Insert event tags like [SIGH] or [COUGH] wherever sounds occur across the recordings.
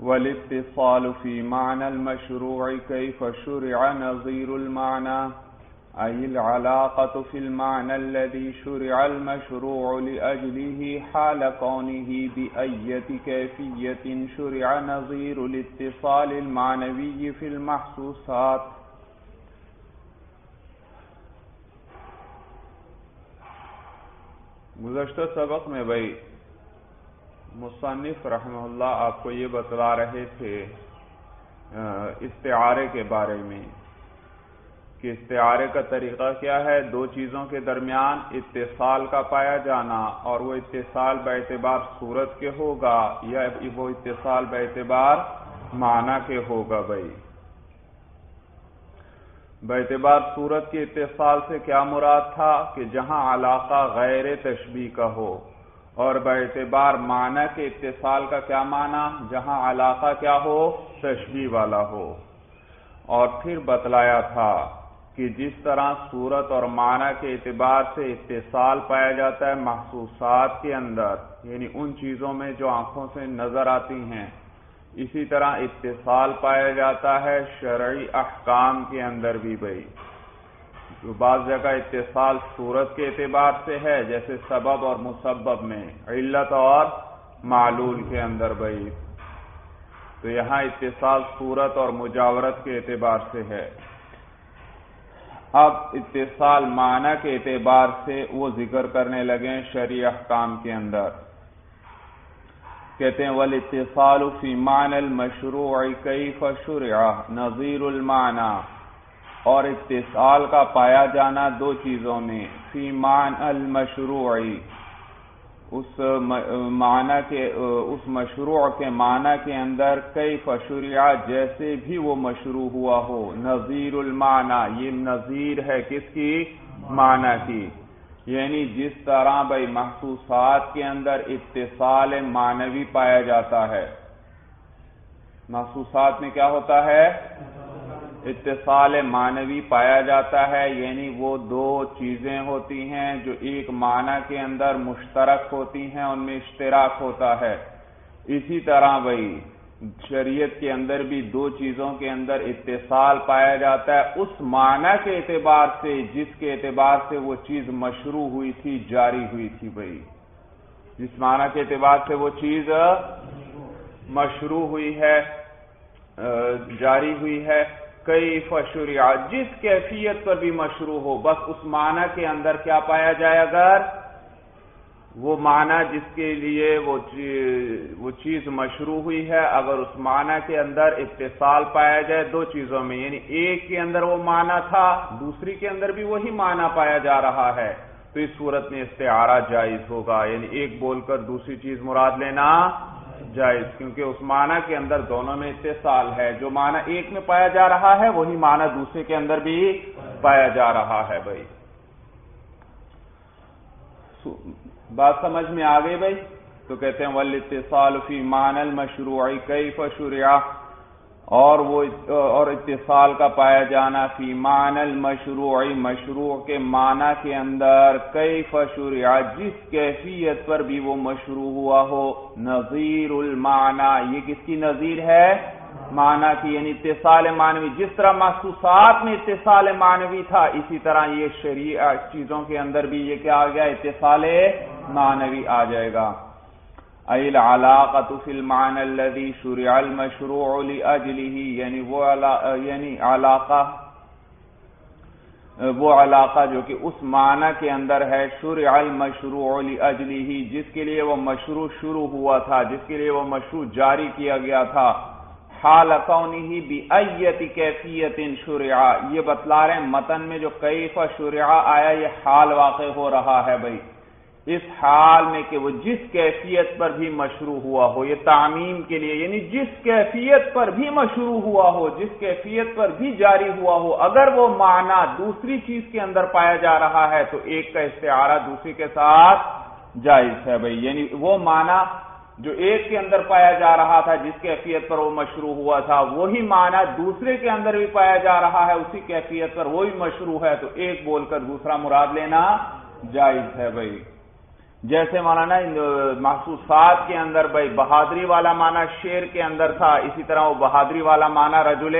والاتصال في معنى المشروع كيف شرع نظير المعنى أي العلاقة في المعنى الذي شرع المشروع لأجله حال كونه بأية كيفية شرع نظير الاتصال المعنوي في المحسوسات. گزشتہ سبق میں بھائی مصنف رحمہ اللہ آپ کو یہ بتلا رہے تھے استعارے کے بارے میں کہ استعارے کا طریقہ کیا ہے، دو چیزوں کے درمیان اتصال کا پایا جانا اور وہ اتصال اعتبار صورت کے ہوگا یا وہ اتصال اعتبار معنی کے ہوگا بھائی؟ اعتبار صورت کے اتصال سے کیا مراد تھا کہ جہاں علاقہ غیر تشبیح کا ہو اور اعتبار معنی کے اتصال کا کیا معنی؟ جہاں علاقہ کیا ہو تشبیح والا ہو۔ اور پھر بتلایا تھا کہ جس طرح صورت اور معنی کے اعتبار سے اتصال پایا جاتا ہے محسوسات کے اندر یعنی ان چیزوں میں جو آنکھوں سے نظر آتی ہیں۔ اسی طرح اتصال پایا جاتا ہے شرعی احکام کے اندر بھی بھائی۔ جو بعض جگہ اتصال صورت کے اعتبار سے ہے، جیسے سبب اور مسبب میں، علت اور معلول کے اندر بھائی۔ تو یہاں اتصال صورت اور مجاورت کے اعتبار سے ہے۔ اب اتصال معنی کے اعتبار سے وہ ذکر کرنے لگے شرعی احکام کے اندر۔ کہتے ہیں ول اتصال فی مان المشروع کئی فشرع نظیر المعنی اور اتصال کا پایا جانا دو چیزوں میں، فی مان اس معنی کے، اس مشروع کے معنی کے اندر کئی فشریا جیسے بھی وہ مشروع ہوا ہو، نظیر المعنی، یہ نظیر ہے کس کی؟ معنی کی۔ یعنی جس طرح بھائی محسوسات کے اندر اتصال معنوی پایا جاتا ہے۔ محسوسات میں کیا ہوتا ہے؟ اتصال معنوی پایا جاتا ہے یعنی وہ دو چیزیں ہوتی ہیں جو ایک معنی کے اندر مشترک ہوتی ہیں، ان میں اشتراک ہوتا ہے۔ اسی طرح بھائی، شریعت کے اندر بھی دو چیزوں کے اندر اتصال پایا جاتا ہے۔ اس معنی کے اعتبار سے، جس کے اعتبار سے وہ چیز مشروع ہوئی تھی، جاری ہوئی تھی بھائی۔ جس معنی کے اعتبار سے وہ چیز مشروع ہوئی ہے، جاری ہوئی ہے۔ کئی فشریا جس کیفیت پر بھی مشروع ہو، بس اس معنی کے اندر کیا پایا جائے اگر؟ وہ معنی جس کے لیے وہ چیز مشروع ہوئی ہے، اگر اس معنی کے اندر اتصال پایا جائے دو چیزوں میں یعنی ایک کے اندر وہ معنی تھا، دوسری کے اندر بھی وہی معنی پایا جا رہا ہے۔ تو اس صورت میں استعارہ جائز ہوگا یعنی ایک بول کر دوسری چیز مراد لینا جائز، کیونکہ اس معنی کے اندر دونوں میں اتصال ہے۔ جو معنی ایک میں پایا جا رہا ہے، وہی معنی دوسرے کے اندر بھی پایا جا رہا ہے بھائی۔ بات سمجھ میں آ گئی بھائی؟ تو کہتے ہیں ول اتصال فی مان المشروع کئی فشریا اور وہ اور اتصال کا پایا جانا فی مان المشروع، مشروع کے معنی کے اندر کئی فشریا جس کیفیت پر بھی وہ مشروع ہوا ہو، نظیر المعنی، یہ کس کی نظیر ہے؟ معنی کی یعنی اتصال معنوی، جس طرح محسوسات میں اتصال معنوی تھا، اسی طرح یہ شریع چیزوں کے اندر بھی یہ کیا آ گیا، اتصال معنوی آ جائے گا۔ ایل علاقۃ فی المعنى الذي شرع المشروع لاجله یعنی وہ یعنی علاقہ، وہ علاقہ جو کہ اس معنی کے اندر ہے، شرع المشروع لاجله جس کے لیے وہ مشروع شروع ہوا تھا، جس کے لیے وہ مشروع جاری کیا گیا تھا۔ حال کونه بأیت کیفیت شرع، یہ بتلا رہے ہیں متن میں جو کیف شرع آیا، یہ حال واقع ہو رہا ہے بھائی۔ اس حال میں کہ وہ جس کیفیت پر بھی مشروع ہوا ہو، یہ تعمیم کے لیے یعنی جس کیفیت پر بھی مشروع ہوا ہو، جس کیفیت پر بھی جاری ہوا ہو، اگر وہ معنی دوسری چیز کے اندر پایا جا رہا ہے تو ایک کا استعارہ دوسری کے ساتھ جائز ہے بھائی۔ یعنی وہ معنی جو ایک کے اندر پایا جا رہا تھا، جس کیفیت پر وہ مشروع ہوا تھا، وہی معنی دوسرے کے اندر بھی پایا جا رہا ہے، اسی کیفیت پر وہی مشروع ہے، تو ایک بول کر دوسرا مراد لینا جائز ہے بھائی۔ جیسے مولانا محسوسات کے اندر بھائی بہادری والا معنی شیر کے اندر تھا، اسی طرح وہ بہادری والا معنی رجل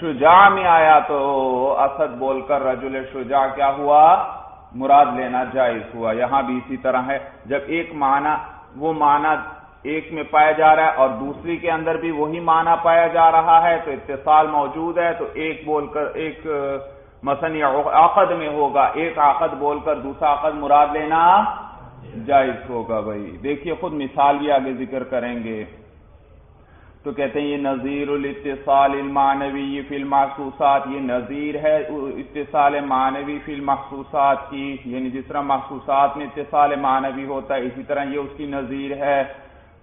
شجاع میں آیا تو اسد بول کر رجل شجاع کیا ہوا؟ مراد لینا جائز ہوا۔ یہاں بھی اسی طرح ہے۔ جب ایک معنی، وہ معنی ایک میں پایا جا رہا ہے اور دوسری کے اندر بھی وہی معنی پایا جا رہا ہے تو اتصال موجود ہے تو ایک بول کر، ایک، مثلا عقد میں ہوگا، ایک عقد بول کر دوسرا عقد مراد لینا جائز ہوگا بھائی۔ دیکھیے خود مثال بھی آگے ذکر کریں گے۔ تو کہتے ہیں یہ نظیر الاتصال المانوی فی المحسوسات یہ نظیر ہے اتصال معنوی فی المحسوسات کی یعنی جس طرح محسوسات میں اتصال معنوی ہوتا ہے، اسی طرح یہ اس کی نظیر ہے۔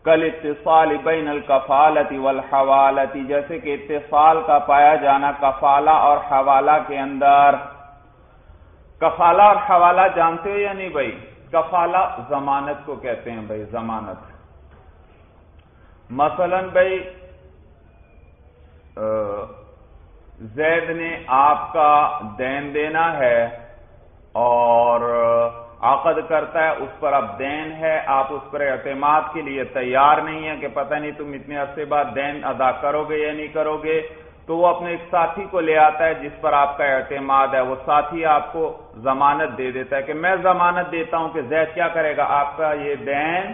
کل اتصال بین الکفالتی والحوالتی، جیسے کہ اتصال کا پایا جانا کفالہ اور حوالہ کے اندر۔ کفالہ اور حوالہ جانتے ہو یا نہیں بھائی؟ کفالہ ضمانت کو کہتے ہیں بھائی، ضمانت۔ مثلا بھائی زید نے آپ کا دین دینا ہے اور عقد کرتا ہے، اس پر اب دین ہے، آپ اس پر اعتماد کے لیے تیار نہیں ہیں کہ پتہ نہیں تم اتنے عرصے بعد دین ادا کرو گے یا نہیں کرو گے۔ تو وہ اپنے ایک ساتھی کو لے آتا ہے، جس پر آپ کا اعتماد ہے۔ وہ ساتھی آپ کو ضمانت دے دیتا ہے کہ میں ضمانت دیتا ہوں کہ زید کیا کرے گا؟ آپ کا یہ دین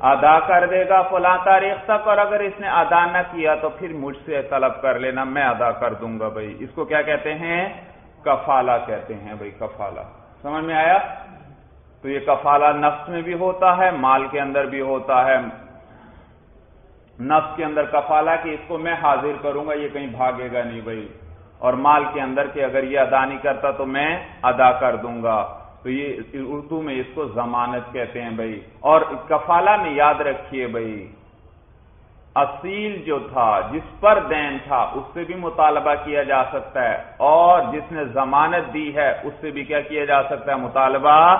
ادا کر دے گا فلاں تاریخ تک، اور اگر اس نے ادا نہ کیا تو پھر مجھ سے طلب کر لینا، میں ادا کر دوں گا بھائی۔ اس کو کیا کہتے ہیں؟ کفالہ کہتے ہیں بھائی، کفالہ۔ سمجھ میں آیا؟ تو یہ کفالہ نفس میں بھی ہوتا ہے، مال کے اندر بھی ہوتا ہے۔ نفس کے اندر کفالہ کہ اس کو میں حاضر کروں گا، یہ کہیں بھاگے گا نہیں بھائی۔ اور مال کے اندر کہ اگر یہ ادا نہیں کرتا تو میں ادا کر دوں گا۔ تو یہ اردو میں اس کو ضمانت کہتے ہیں بھائی۔ اور کفالہ میں یاد رکھیے بھائی، اصیل جو تھا، جس پر دین تھا، اس سے بھی مطالبہ کیا جا سکتا ہے۔ اور جس نے ضمانت دی ہے، اس سے بھی کیا کیا جا سکتا ہے؟ مطالبہ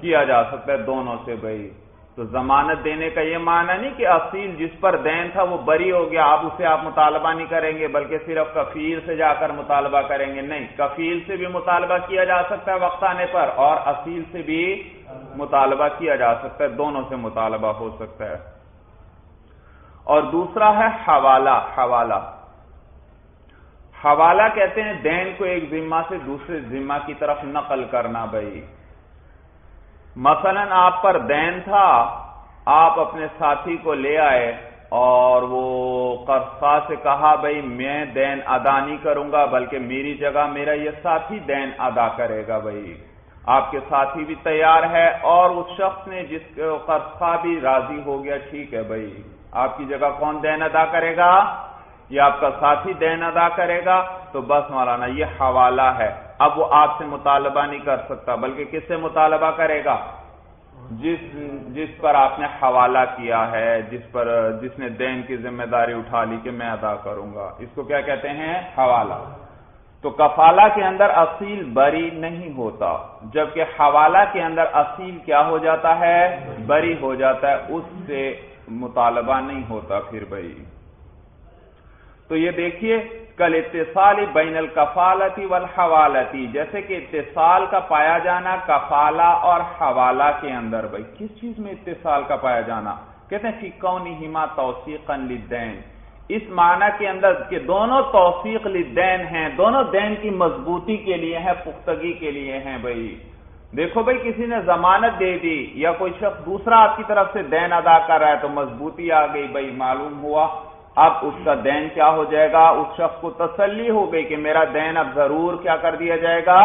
کیا جا سکتا ہے دونوں سے بھائی۔ تو ضمانت دینے کا یہ معنی نہیں کہ اصیل جس پر دین تھا وہ بری ہو گیا آپ اسے آپ مطالبہ نہیں کریں گے، بلکہ صرف کفیل سے جا کر مطالبہ کریں گے۔ نہیں، کفیل سے بھی مطالبہ کیا جا سکتا ہے وقت آنے پر اور اصیل سے بھی مطالبہ کیا جا سکتا ہے، دونوں سے مطالبہ ہو سکتا ہے۔ اور دوسرا ہے حوالہ حوالہ۔ حوالہ کہتے ہیں دین کو ایک ذمہ سے دوسرے ذمہ کی طرف نقل کرنا، بھائی۔ مثلا آپ پر دین تھا، آپ اپنے ساتھی کو لے آئے اور وہ قرضہ سے کہا بھائی میں دین ادا نہیں کروں گا، بلکہ میری جگہ میرا یہ ساتھی دین ادا کرے گا بھائی آپ کے ساتھی بھی تیار ہے اور اس شخص نے جس قرضہ بھی راضی ہو گیا، ٹھیک ہے بھائی آپ کی جگہ کون دین ادا کرے گا؟ یا آپ کا ساتھی دین ادا کرے گا، تو بس مولانا یہ حوالہ ہے۔ اب وہ آپ سے مطالبہ نہیں کر سکتا، بلکہ کس سے مطالبہ کرے گا؟ جس جس پر آپ نے حوالہ کیا ہے، جس پر، جس نے دین کی ذمہ داری اٹھا لی کہ میں ادا کروں گا۔ اس کو کیا کہتے ہیں؟ حوالہ۔ تو کفالہ کے اندر اصیل بری نہیں ہوتا، جبکہ حوالہ کے اندر اصیل کیا ہو جاتا ہے؟ بری ہو جاتا ہے۔ اس سے مطالبہ نہیں ہوتا پھر بھائی۔ تو یہ دیکھیے، کل اتصال بین الکفالتی والحوالتی، جیسے کہ اتصال کا پایا جانا کفالہ اور حوالہ کے اندر بھائی، کس چیز میں اتصال کا پایا جانا؟ کہتے ہیں فکونی ہما توثیق لدین اس معنی کے اندر کہ دونوں توثیق لدین ہیں، دونوں دین کی مضبوطی کے لیے ہیں، پختگی کے لیے ہیں بھائی۔ دیکھو بھائی، کسی نے ضمانت دے دی یا کوئی شخص دوسرا آپ کی طرف سے دین ادا کر رہا ہے تو مضبوطی آ گئی بھائی، معلوم ہوا۔ اب اس کا دین کیا ہو جائے گا؟ اس شخص کو تسلی ہو گئی کہ میرا دین اب ضرور کیا کر دیا جائے گا؟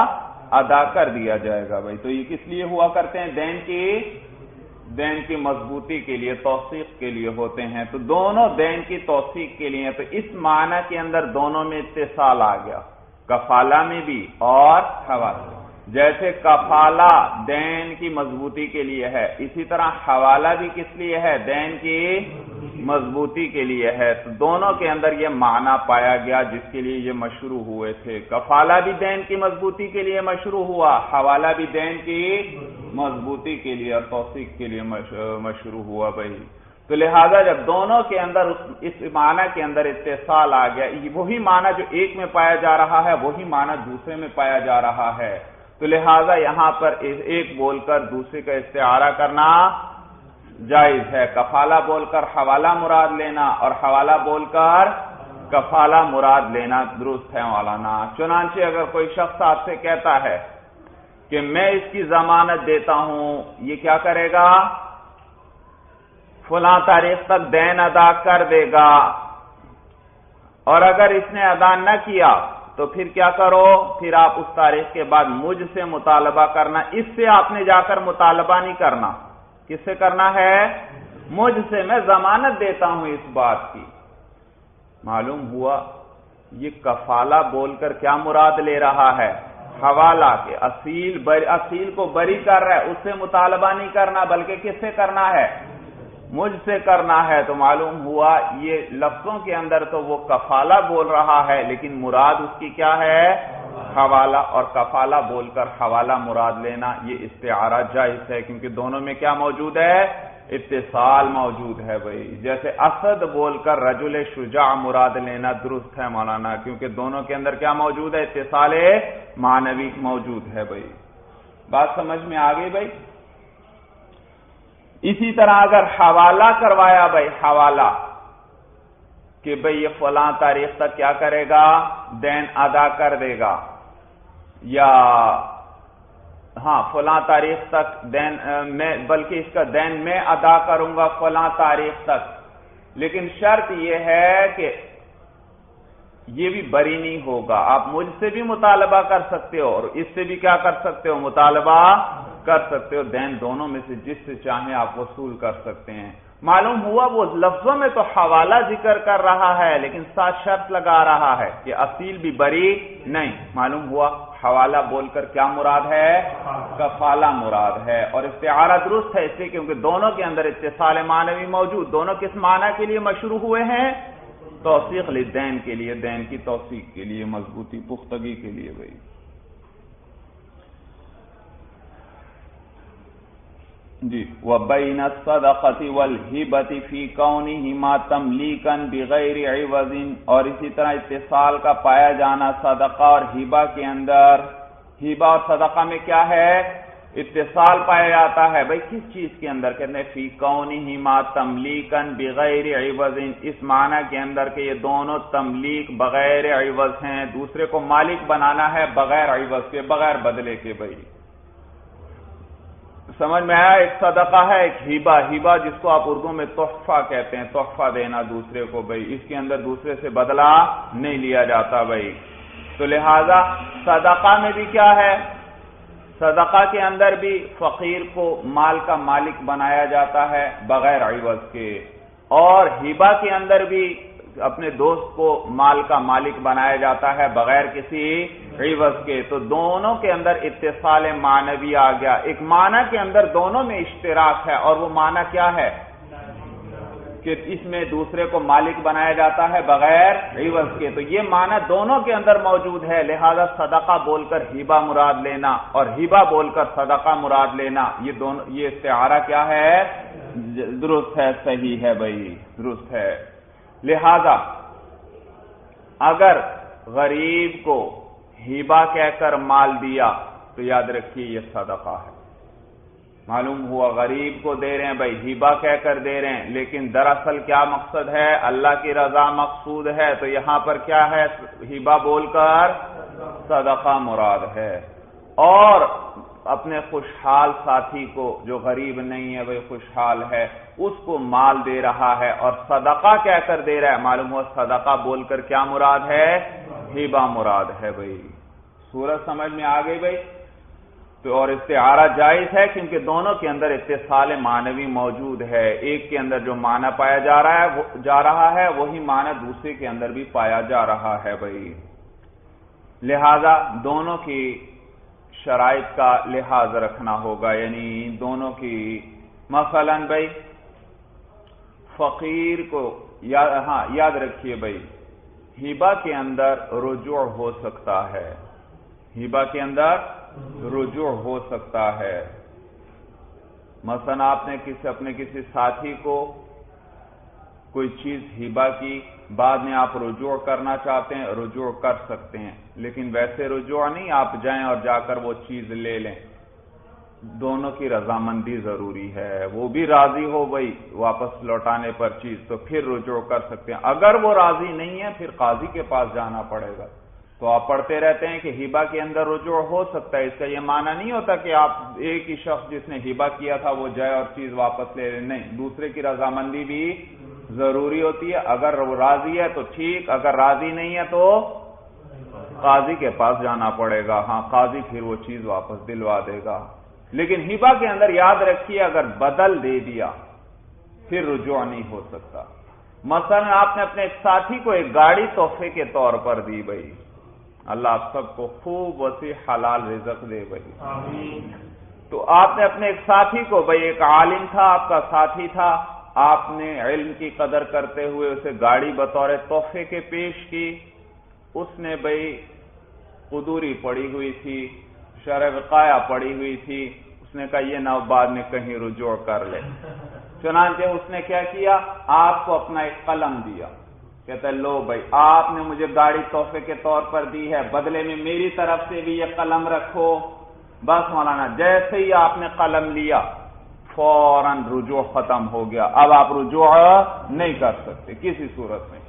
ادا کر دیا جائے گا بھائی۔ تو یہ کس لیے ہوا کرتے ہیں؟ دین کی دین کی مضبوطی کے لیے، توثیق کے لیے ہوتے ہیں۔ تو دونوں دین کی توثیق کے لیے تو اس معنی کے اندر دونوں میں اتصال آ گیا۔ کفالہ میں بھی اور حوالہ جیسے کفالہ دین کی مضبوطی کے لیے ہے، اسی طرح حوالہ بھی کس لیے ہے؟ دین کی مضبوطی کے لیے ہے۔ تو دونوں کے اندر یہ معنی پایا گیا جس کے لیے یہ مشروع ہوئے تھے۔ کفالہ بھی دین کی مضبوطی کے لیے مشروع ہوا، حوالہ بھی دین کی مضبوطی کے لیے اور توثیق کے لیے مشروع ہوا بھائی۔ تو لہذا جب دونوں کے اندر اس معنی کے اندر اتصال آ گیا، وہی معنی جو ایک میں پایا جا رہا ہے، وہی معنی دوسرے میں پایا جا رہا ہے۔ تو لہذا یہاں پر ایک بول کر دوسرے کا استعارہ کرنا جائز ہے۔ کفالہ بول کر حوالہ مراد لینا اور حوالہ بول کر کفالہ مراد لینا درست ہے مولانا۔ چنانچہ اگر کوئی شخص آپ سے کہتا ہے کہ میں اس کی ضمانت دیتا ہوں، یہ کیا کرے گا؟ فلاں تاریخ تک دین ادا کر دے گا۔ اور اگر اس نے ادا نہ کیا تو پھر کیا کرو؟ پھر آپ اس تاریخ کے بعد مجھ سے مطالبہ کرنا، اس سے آپ نے جا کر مطالبہ نہیں کرنا۔ کس سے کرنا ہے؟ مجھ سے۔ میں ضمانت دیتا ہوں اس بات کی۔ معلوم ہوا، یہ کفالہ بول کر کیا مراد لے رہا ہے؟ حوالہ کے۔ اصیل اصیل کو بری کر رہا ہے، اس سے مطالبہ نہیں کرنا، بلکہ کس سے کرنا ہے؟ مجھ سے کرنا ہے تو معلوم ہوا یہ لفظوں کے اندر تو وہ کفالہ بول رہا ہے، لیکن مراد اس کی کیا ہے؟ حوالہ، اور کفالہ بول کر حوالہ مراد لینا یہ استعارہ جائز ہے، کیونکہ دونوں میں کیا موجود ہے؟ اتصال موجود ہے بھائی۔ جیسے اسد بول کر رجل شجاع مراد لینا درست ہے مولانا، کیونکہ دونوں کے اندر کیا موجود ہے؟ اتصال مانوی موجود ہے بھائی۔ بات سمجھ میں آ گئی بھائی؟ اسی طرح اگر حوالہ کروایا بھائی، حوالہ کہ بھائی یہ فلاں تاریخ تک کیا کرے گا؟ دین ادا کر دے گا۔ یا ہاں فلاں تاریخ تک دین، میں، بلکہ اس کا دین میں ادا کروں گا فلاں تاریخ تک۔ لیکن شرط یہ ہے کہ یہ بھی بری نہیں ہوگا۔ آپ مجھ سے بھی مطالبہ کر سکتے ہو اور اس سے بھی کیا کر سکتے ہو؟ مطالبہ کر سکتے ہو دین دونوں میں سے جس سے چاہیں آپ وصول کر سکتے ہیں۔ معلوم ہوا وہ لفظوں میں تو حوالہ ذکر کر رہا ہے لیکن ساتھ شرط لگا رہا ہے کہ اصیل بھی بری نہیں۔ معلوم ہوا حوالہ بول کر کیا مراد ہے؟ کفالہ۔ مراد ہے۔ اور استعارہ درست ہے اس لیے کیونکہ دونوں کے اندر اتصال معنوی موجود دونوں کس معنی کے لیے مشروع ہوئے ہیں؟ توثیق لی دین کے لیے دین کی توثیق کے لیے مضبوطی پختگی کے لیے۔ بھائی جی۔ وہ بین صدقتی والہبتی فی کونی ما بغیر عوض اور اسی طرح اتصال کا پایا جانا صدقہ اور ہبا کے اندر۔ ہبا اور صدقہ میں کیا ہے؟ اتصال پایا جاتا ہے۔ بھائی، کس چیز کے اندر؟ کہتے ہیں، فی کونی ما تملیکن بغیر عوض اس معنی کے اندر کہ یہ دونوں تملیک بغیر عوض ہیں۔ دوسرے کو مالک بنانا ہے بغیر عوض کے، بغیر بدلے کے، بھائی۔ سمجھ میں آیا، ایک صدقہ ہے، ایک ہیبا ہیبا جس کو آپ اردو میں تحفہ کہتے ہیں، تحفہ دینا دوسرے کو بھائی۔ اس کے اندر دوسرے سے بدلہ نہیں لیا جاتا بھائی۔ تو لہذا صدقہ میں بھی کیا ہے؟ صدقہ کے اندر بھی فقیر کو مال کا مالک بنایا جاتا ہے بغیر عوض کے۔ اور ہیبا کے اندر بھی اپنے دوست کو مال کا مالک بنایا جاتا ہے بغیر کسی عوض کے، تو دونوں کے اندر اتصال معنوی آ گیا۔ ایک معنی کے اندر دونوں میں اشتراک ہے، اور وہ معنی کیا ہے؟ کہ اس میں دوسرے کو مالک بنایا جاتا ہے بغیر عوض کے۔ تو یہ معنی دونوں کے اندر موجود ہے، لہذا صدقہ بول کر ہیبا مراد لینا اور ہیبا بول کر صدقہ مراد لینا، یہ دونوں، یہ استعارہ کیا ہے؟ درست ہے، صحیح ہے بھائی، درست ہے۔ لہذا اگر غریب کو ہیبا کہہ کر مال دیا تو یاد رکھیے یہ صدقہ ہے۔ معلوم ہوا غریب کو دے رہے ہیں، بھائی ہیبا کہہ کر دے رہے ہیں، لیکن دراصل کیا مقصد ہے؟ اللہ کی رضا مقصود ہے، تو یہاں پر کیا ہے؟ ہیبا بول کر صدقہ مراد ہے۔ اور اپنے خوشحال ساتھی کو جو غریب نہیں ہے وہ خوشحال ہے، اس کو مال دے رہا ہے اور صدقہ کہہ کر دے رہا ہے؟ معلوم ہوا صدقہ بول کر کیا مراد ہے؟ ہیبا مراد ہے بھائی۔ سورج سمجھ میں آ گئی بھائی۔ تو اور استعارہ جائز ہے کیونکہ دونوں کے اندر اتصال معنوی موجود ہے۔ ایک کے اندر جو معنی پایا جا رہا ہے جا رہا ہے، وہی معنی دوسرے کے اندر بھی پایا جا رہا ہے بھائی۔ لہذا دونوں کی شرائط کا لحاظ رکھنا ہوگا یعنی دونوں کی، مثلا بھائی، فقیر کو ہاں یاد رکھیے بھائی ہیبا کے اندر رجوع ہو سکتا ہے۔ ہیبا کے اندر رجوع ہو سکتا ہے۔ مثلا آپ نے کسی، اپنے کسی ساتھی کو کوئی چیز ہبا کی، بعد میں آپ رجوع کرنا چاہتے ہیں، رجوع کر سکتے ہیں۔ لیکن ویسے رجوع نہیں، آپ جائیں اور جا کر وہ چیز لے لیں۔ دونوں کی رضامندی ضروری ہے۔ وہ بھی راضی ہو بھائی واپس لوٹانے پر چیز، تو پھر رجوع کر سکتے ہیں۔ اگر وہ راضی نہیں ہے، پھر قاضی کے پاس جانا پڑے گا۔ تو آپ پڑھتے رہتے ہیں کہ ہبا کے اندر رجوع ہو سکتا ہے۔ اس کا یہ معنی نہیں ہوتا کہ آپ ایک ہی شخص جس نے ہبا کیا تھا، وہ جائے اور چیز واپس لے لے۔ نہیں، دوسرے کی رضامندی بھی ضروری ہوتی ہے اگر وہ راضی ہے تو ٹھیک اگر راضی نہیں ہے تو قاضی کے پاس جانا پڑے گا۔ ہاں قاضی پھر وہ چیز واپس دلوا دے گا۔ لیکن ہبا کے اندر یاد رکھیے اگر بدل دے دیا پھر رجوع نہیں ہو سکتا۔ مثلا آپ نے اپنے ایک ساتھی کو ایک گاڑی تحفے کے طور پر دی بھائی۔ اللہ آپ سب کو خوب وسیع حلال رزق دے بھائی۔ تو آپ نے اپنے ایک ساتھی کو بھائی ایک عالم تھا آپ کا ساتھی تھا۔ آپ نے علم کی قدر کرتے ہوئے اسے گاڑی بطور تحفے کے پیش کی، اس نے بھائی قدوری پڑی ہوئی تھی وقایا پڑی ہوئی تھی، اس نے کہا یہ نہ بعد میں کہیں رجوع کر لے۔ چنانچہ اس نے کیا کیا؟ آپ کو اپنا ایک قلم دیا۔ کہتا ہے، لو بھائی آپ نے مجھے گاڑی تحفے کے طور پر دی ہے، بدلے میں میری طرف سے بھی یہ قلم رکھو۔ بس مولانا، جیسے ہی آپ نے قلم لیا فوراً رجوع ختم ہو گیا۔ اب آپ رجوع نہیں کر سکتے، کسی صورت میں۔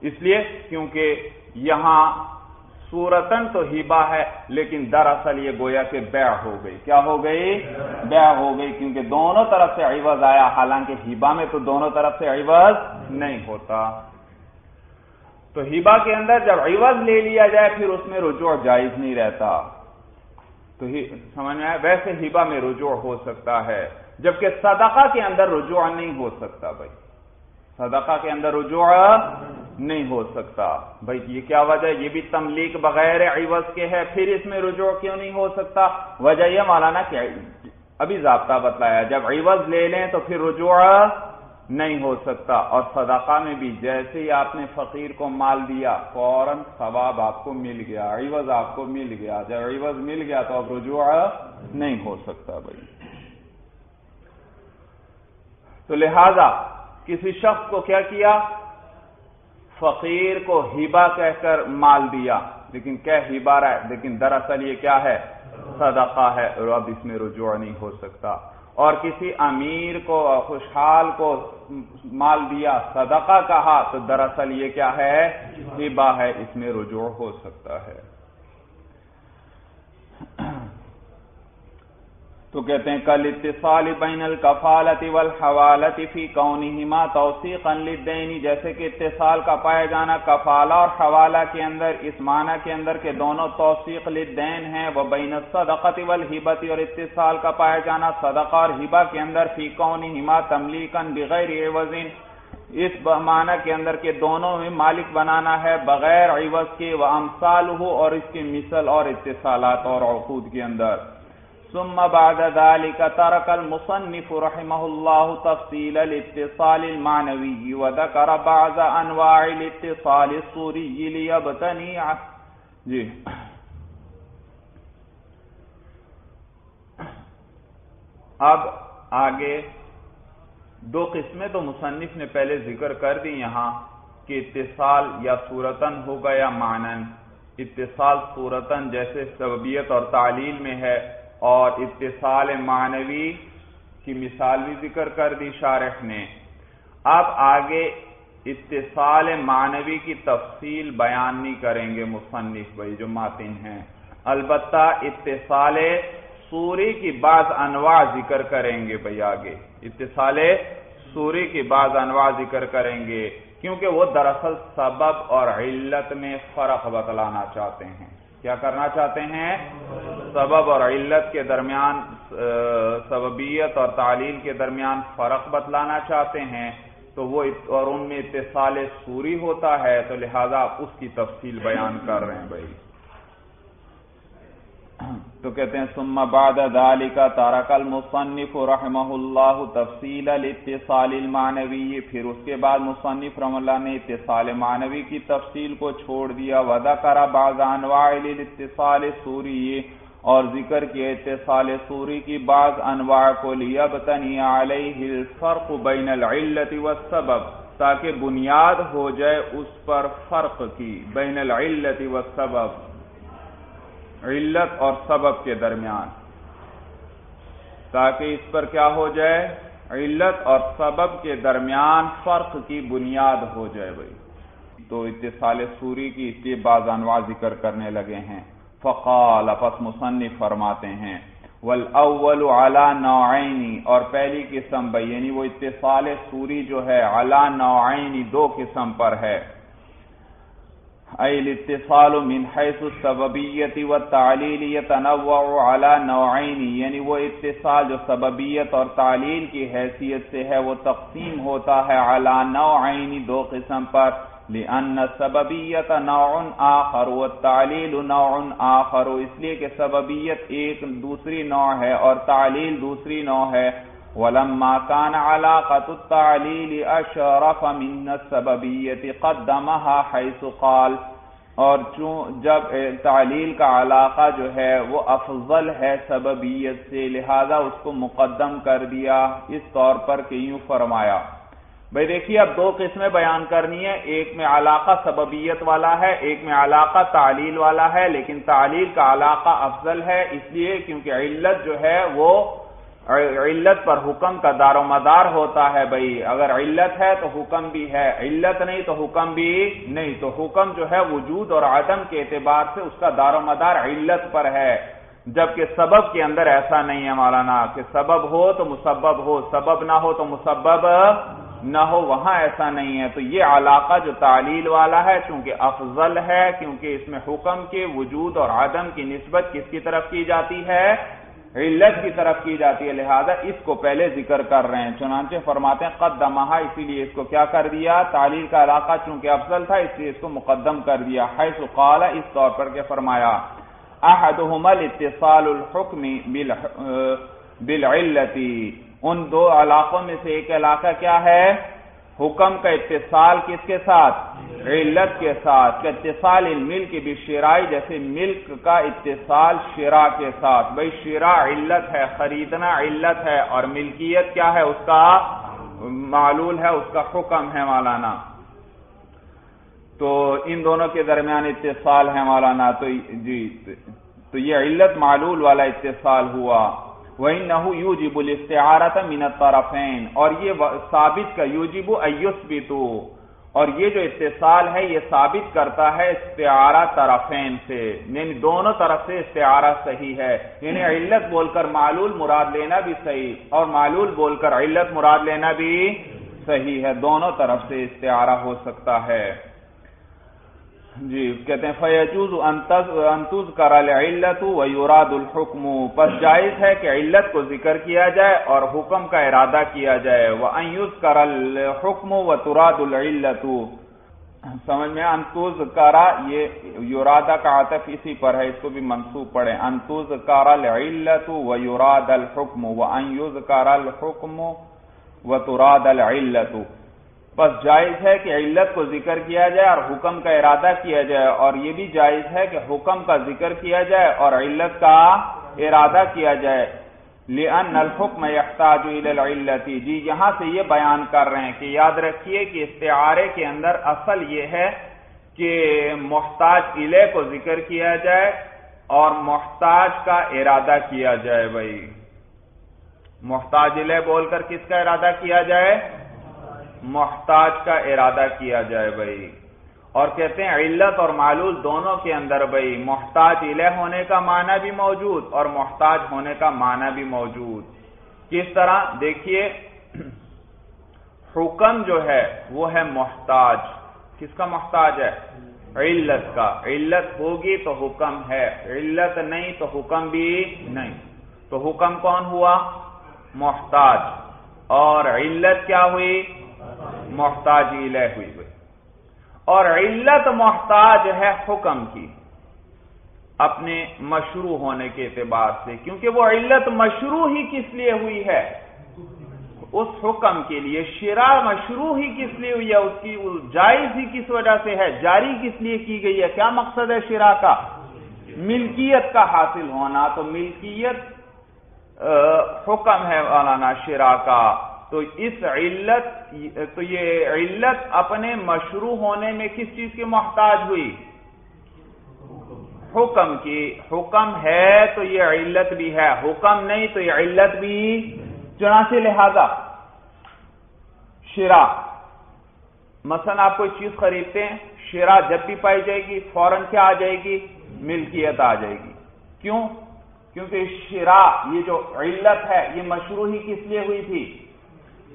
اس لیے کیونکہ یہاں سورتن تو ہیبا ہے، لیکن دراصل یہ گویا کہ بیع ہو گئی۔ کیا ہو گئی؟ بیع ہو گئی، کیونکہ دونوں طرف سے عوض آیا۔ حالانکہ ہیبا میں تو دونوں طرف سے عوض نہیں ہوتا۔ تو ہیبا کے اندر جب عوض لے لیا جائے، پھر اس میں رجوع جائز نہیں رہتا۔ تو سمجھ میں آئے ویسے ہیبا میں رجوع ہو سکتا ہے، جبکہ صدقہ کے اندر رجوع نہیں ہو سکتا بھائی۔ صدقہ کے اندر رجوع نہیں ہو سکتا۔ بھائی، یہ کیا وجہ یہ بھی تملیک بغیر عوض کے ہے، پھر اس میں رجوع کیوں نہیں ہو سکتا؟ وجہ یہ مولانا کیا ابھی ضابطہ بتلایا، جب عوض لے لیں تو پھر رجوع نہیں ہو سکتا اور صدقہ میں بھی جیسے ہی آپ نے فقیر کو مال دیا، فوراً ثواب آپ کو مل گیا، عوض آپ کو مل گیا۔ جب عوض مل گیا تو اب رجوع نہیں ہو سکتا بھائی۔ تو لہذا کسی شخص کو کیا کیا؟ فقیر کو ہیبا کہہ کر مال دیا۔ لیکن کیا ہیبا رہا ہے؟ لیکن دراصل یہ کیا ہے؟ صدقہ ہے اور اب اس میں رجوع نہیں ہو سکتا۔ اور کسی امیر کو خوشحال کو مال دیا صدقہ کہا تو دراصل یہ کیا ہے؟ ہیبا ہے اس میں رجوع ہو سکتا ہے۔ تو کہتے ہیں، کل اتصال بین الکفالت والحوالت فی کونہما توثیقا للدین. جیسے کہ اتصال کا پایا جانا کفالہ اور حوالہ کے اندر، اس معنی کے اندر کے دونوں توثیق للدین ہیں، وہ بین الصدقت والحبت، اور اتصال کا پایا جانا صدقہ اور حبہ کے اندر، فی کونہما تملیکا بغیر عوض. اس معنی کے اندر کے دونوں میں مالک بنانا ہے بغیر عوض کے وہ امثال ہو اور اس کی مثل اور اتصالات اور عقود کے اندر. ثم بعد ذلك ترك المصنف رحمه الله تفصيل الاتصال المعنوي وذكر بعض انواع الاتصال الصوري ليبتني جی. اب آگے دو قسمیں تو مصنف نے پہلے ذکر کر دی یہاں کہ اتصال یا صورتن ہوگا یا مانن. اتصال صورتن جیسے سببیت اور تعلیل میں ہے اور اتصال معنوی کی مثال بھی ذکر کر دی شارح نے۔ اب آگے اتصال معنوی کی تفصیل بیان نہیں کریں گے مصنف بھائی جو ماتن ہیں۔ البتہ اتصال سوری کی بعض انواع ذکر کریں گے بھائی آگے۔ اتصال سوری کی بعض انواع ذکر کریں گے کیونکہ وہ دراصل سبب اور علت میں فرق بتلانا چاہتے ہیں۔ کیا کرنا چاہتے ہیں؟ سبب اور علت کے درمیان سببیت اور تعلیل کے درمیان فرق بتلانا چاہتے ہیں۔ تو وہ اور ان میں اتصال سوری ہوتا ہے، تو لہذا آپ اس کی تفصیل بیان کر رہے ہیں بھائی۔ تو کہتے ہیں، ثم بعد ذلك ترك المصنف رحمہ اللہ تفصیل الاتصال المعنوی۔ پھر اس کے بعد مصنف رحم اللہ نے اتصال معنوی کی تفصیل کو چھوڑ دیا۔ وذکر بعض انواع الاتصال سوری اور ذکر کیا اتصال سوری کی بعض انواع کو، لیبتنی علیہ الفرق بین العلت والسبب، تاکہ بنیاد ہو جائے اس پر فرق کی، بین العلت والسبب۔ علت اور سبب کے درمیان۔ تاکہ اس پر کیا ہو جائے؟ علت اور سبب کے درمیان فرق کی بنیاد ہو جائے بھائی۔ تو اتصال سوری کی اس لیے بعض انواع ذکر کرنے لگے ہیں۔ فقال، پس مصنف فرماتے ہیں والاول علی نوعین، اور پہلی قسم بھائی یعنی وہ اتصال سوری جو ہے علی نوعین دو قسم پر ہے۔ الاتصال من حیث السببیت والتعلیل يتنوع على نوعین یعنی وہ اتصال جو سببیت اور تعلیل کی حیثیت سے ہے، وہ تقسیم ہوتا ہے علی نوعین دو قسم پر لأن السببیت نوع آخر والتعلیل نوع آخر، اس لیے کہ سببیت ایک دوسری نوع ہے اور تعلیل دوسری نوع ہے۔ ولما كان علاقة التعليل أشرف من السببية قدمها حيث قال، اور چون جب تعلیل کا علاقہ جو ہے وہ افضل ہے سببیت سے، لہذا اس کو مقدم کر دیا۔ اس طور پر کہ یوں فرمایا بھائی دیکھیے، اب دو قسمیں بیان کرنی ہے ایک میں علاقہ سببیت والا ہے، ایک میں علاقہ تعلیل والا ہے، لیکن تعلیل کا علاقہ افضل ہے اس لیے کیونکہ علت جو ہے وہ علت پر حکم کا دار و مدار ہوتا ہے بھائی۔ اگر علت ہے تو حکم بھی ہے، علت نہیں تو حکم بھی نہیں۔ تو حکم جو ہے وجود اور عدم کے اعتبار سے اس کا دار و مدار علت پر ہے۔ جبکہ سبب کے اندر ایسا نہیں ہے مولانا کہ سبب ہو تو مسبب ہو، سبب نہ ہو تو مسبب نہ ہو، وہاں ایسا نہیں ہے۔ تو یہ علاقہ جو تعلیل والا ہے، چونکہ افضل ہے، کیونکہ اس میں حکم کے وجود اور عدم کی نسبت کس کی طرف کی جاتی ہے؟ علت کی طرف کی جاتی ہے، لہذا اس کو پہلے ذکر کر رہے ہیں۔ چنانچہ فرماتے ہیں قدمہ اسی لیے اس کو کیا کر دیا؟ تعلیل کا علاقہ چونکہ افضل تھا، اس لیے اس کو مقدم کر دیا۔ حیث قال، اس طور پر کے فرمایا؟ احدهما الاتصال الحکم بالعلتی۔ ان دو علاقوں میں سے ایک علاقہ کیا ہے؟ حکم کا اتصال کس کے ساتھ؟ علت کے ساتھ اتصال ملک بھی شرائی جیسے ملک کا اتصال شرا کے ساتھ۔ بھائی شرا علت ہے، خریدنا علت ہے اور ملکیت کیا ہے؟ اس کا معلول ہے، اس کا حکم ہے مولانا۔ تو ان دونوں کے درمیان اتصال ہے مولانا۔ تو جی تو یہ علت معلول والا اتصال ہوا۔ وَإِنَّهُ يُوجِبُ الْإِسْتِعَارَةَ مِنَ الطَّرَفَيْنِ اور یہ ثابت کا یوجب ایسبتو اور یہ جو اتصال ہے، یہ ثابت کرتا ہے استعارہ طرفین سے۔ یعنی دونوں طرف سے استعارہ صحیح ہے۔ یعنی علت بول کر معلول مراد لینا بھی صحیح اور معلول بول کر علت مراد لینا بھی صحیح ہے۔ دونوں طرف سے استعارہ ہو سکتا ہے۔ جی کہتے ہیں فیجوز انتوز کرال علت و یوراد الحکم پس جائز ہے کہ علت کو ذکر کیا جائے اور حکم کا ارادہ کیا جائے۔ وہ ایوز کرل حکم و تراد العلت سمجھ میں انتوز کرا یہ یورادہ کا عطف اسی پر ہے، اس کو بھی منصوب پڑھے انتوز کرل علت و یوراد الحکم و ایوز کرل حکم و تراد العلت بس جائز ہے کہ علت کو ذکر کیا جائے اور حکم کا ارادہ کیا جائے اور یہ بھی جائز ہے کہ حکم کا ذکر کیا جائے اور علت کا ارادہ کیا جائے۔ لأن الحکم يحتاج الى العلتی جی یہاں سے یہ بیان کر رہے ہیں کہ یاد رکھیے کہ استعارے کے اندر اصل یہ ہے کہ محتاج الہ کو ذکر کیا جائے اور محتاج کا ارادہ کیا جائے بھائی۔ محتاج الہ بول کر کس کا ارادہ کیا جائے؟ محتاج کا ارادہ کیا جائے بھائی۔ اور کہتے ہیں علت اور معلول دونوں کے اندر بھائی، محتاج الہ ہونے کا معنی بھی موجود اور محتاج ہونے کا معنی بھی موجود۔ کس طرح؟ دیکھیے، حکم جو ہے وہ ہے محتاج۔ کس کا محتاج ہے؟ علت کا۔ علت ہوگی تو حکم ہے۔ علت نہیں تو حکم بھی نہیں۔ تو حکم کون ہوا؟ محتاج۔ اور علت کیا ہوئی؟ محتاج الہ ہوئی ہوئی۔ اور علت محتاج ہے حکم کی، اپنے مشروع ہونے کے اعتبار سے، کیونکہ وہ علت مشروع ہی کس لیے ہوئی ہے؟ اس حکم کے لیے شرا مشروع ہی کس لیے ہوئی ہے؟ اس کی جائز ہی کس وجہ سے ہے؟ جاری کس لیے کی گئی ہے؟ کیا مقصد ہے شرا کا؟ ملکیت کا حاصل ہونا۔ تو ملکیت حکم ہے مولانا شرا کا۔ تو اس علت، تو یہ علت اپنے مشروع ہونے میں کس چیز کی محتاج ہوئی؟ حکم کی۔ حکم ہے تو یہ علت بھی ہے۔ حکم نہیں تو یہ علت بھی چنانچہ لہذا شرا۔ مثلا آپ کوئی چیز خریدتے ہیں، شرا جب بھی پائی جائے گی، فوراً کیا آ جائے گی؟ ملکیت آ جائے گی۔ کیوں؟ کیونکہ شرا، یہ جو علت ہے، یہ مشروع ہی کس لیے ہوئی تھی؟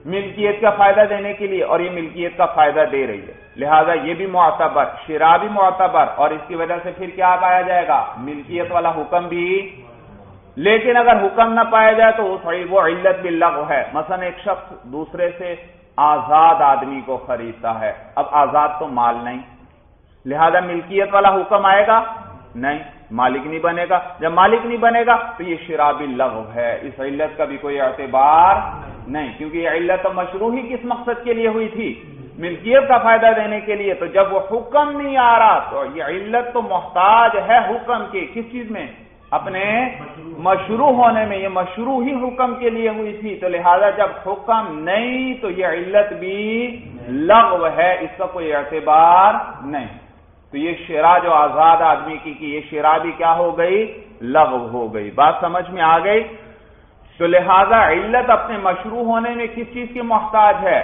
ملکیت کا فائدہ دینے کے لیے اور یہ ملکیت کا فائدہ دے رہی ہے۔ لہذا یہ بھی معتبر شرا بھی معتبر اور اس کی وجہ سے پھر کیا پایا جائے گا؟ ملکیت والا حکم بھی۔ لیکن اگر حکم نہ پایا جائے تو وہ علت بھی ہے۔ مثلا ایک شخص دوسرے سے آزاد آدمی کو خریدتا ہے۔ اب آزاد تو مال نہیں۔ لہذا ملکیت والا حکم آئے گا؟ نہیں۔ مالک نہیں بنے گا۔ جب مالک نہیں بنے گا تو یہ شرابی لغو ہے۔ اس علت کا بھی کوئی اعتبار نہیں، کیونکہ یہ علت مشروع ہی کس مقصد کے لیے ہوئی تھی؟ ملکیت کا فائدہ دینے کے لیے۔ تو جب وہ حکم نہیں آ رہا، تو یہ علت تو محتاج ہے حکم کے۔ کس چیز میں؟ اپنے مشروع ہونے میں۔ یہ مشروع ہی حکم کے لیے ہوئی تھی۔ تو لہذا جب حکم نہیں، تو یہ علت بھی لغو ہے۔ اس کا کوئی اعتبار نہیں۔ تو یہ شرا جو آزاد آدمی کی کی یہ شرا بھی کیا ہو گئی؟ لغو ہو گئی۔ بات سمجھ میں آ گئی؟ تو لہذا علت اپنے مشروع ہونے میں کس چیز کی محتاج ہے؟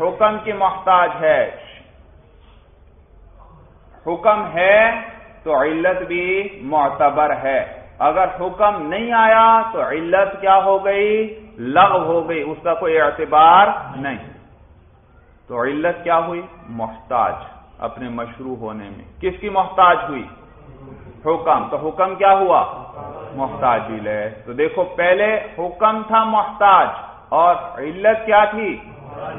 حکم کی محتاج ہے۔ حکم ہے تو علت بھی معتبر ہے۔ اگر حکم نہیں آیا تو علت کیا ہو گئی؟ لغ ہو گئی۔ اس کا کوئی اعتبار نہیں۔ تو علت کیا ہوئی؟ محتاج اپنے مشروع ہونے میں۔ کس کی محتاج ہوئی؟ حکم۔ تو حکم کیا ہوا؟ محتاج ہے تو دیکھو، پہلے حکم تھا محتاج، اور علت کیا تھی؟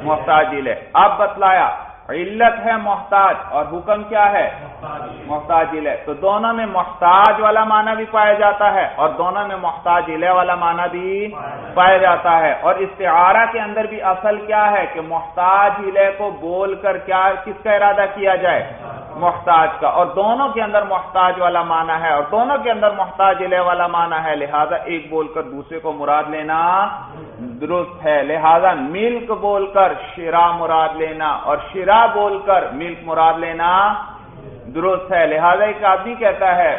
محتاج ہے اب بتلایا، علت ہے محتاج، اور حکم کیا ہے؟ محتاج ہے تو دونوں میں محتاج والا معنی بھی پایا جاتا ہے، اور دونوں میں محتاج علیہ والا معنی بھی پایا جاتا ہے۔ اور استعارہ کے اندر بھی اصل کیا ہے کہ محتاج علیہ کو بول کر کیا، کس کا ارادہ کیا جائے؟ محتاج کا۔ اور دونوں کے اندر محتاج والا معنی ہے، اور دونوں کے اندر محتاج علیہ والا معنی ہے۔ لہذا ایک بول کر دوسرے کو مراد لینا درست ہے۔ لہذا ملک بول کر شرا مراد لینا، اور شرا بول کر ملک مراد لینا درست ہے۔ لہذا ایک آدمی کہتا ہے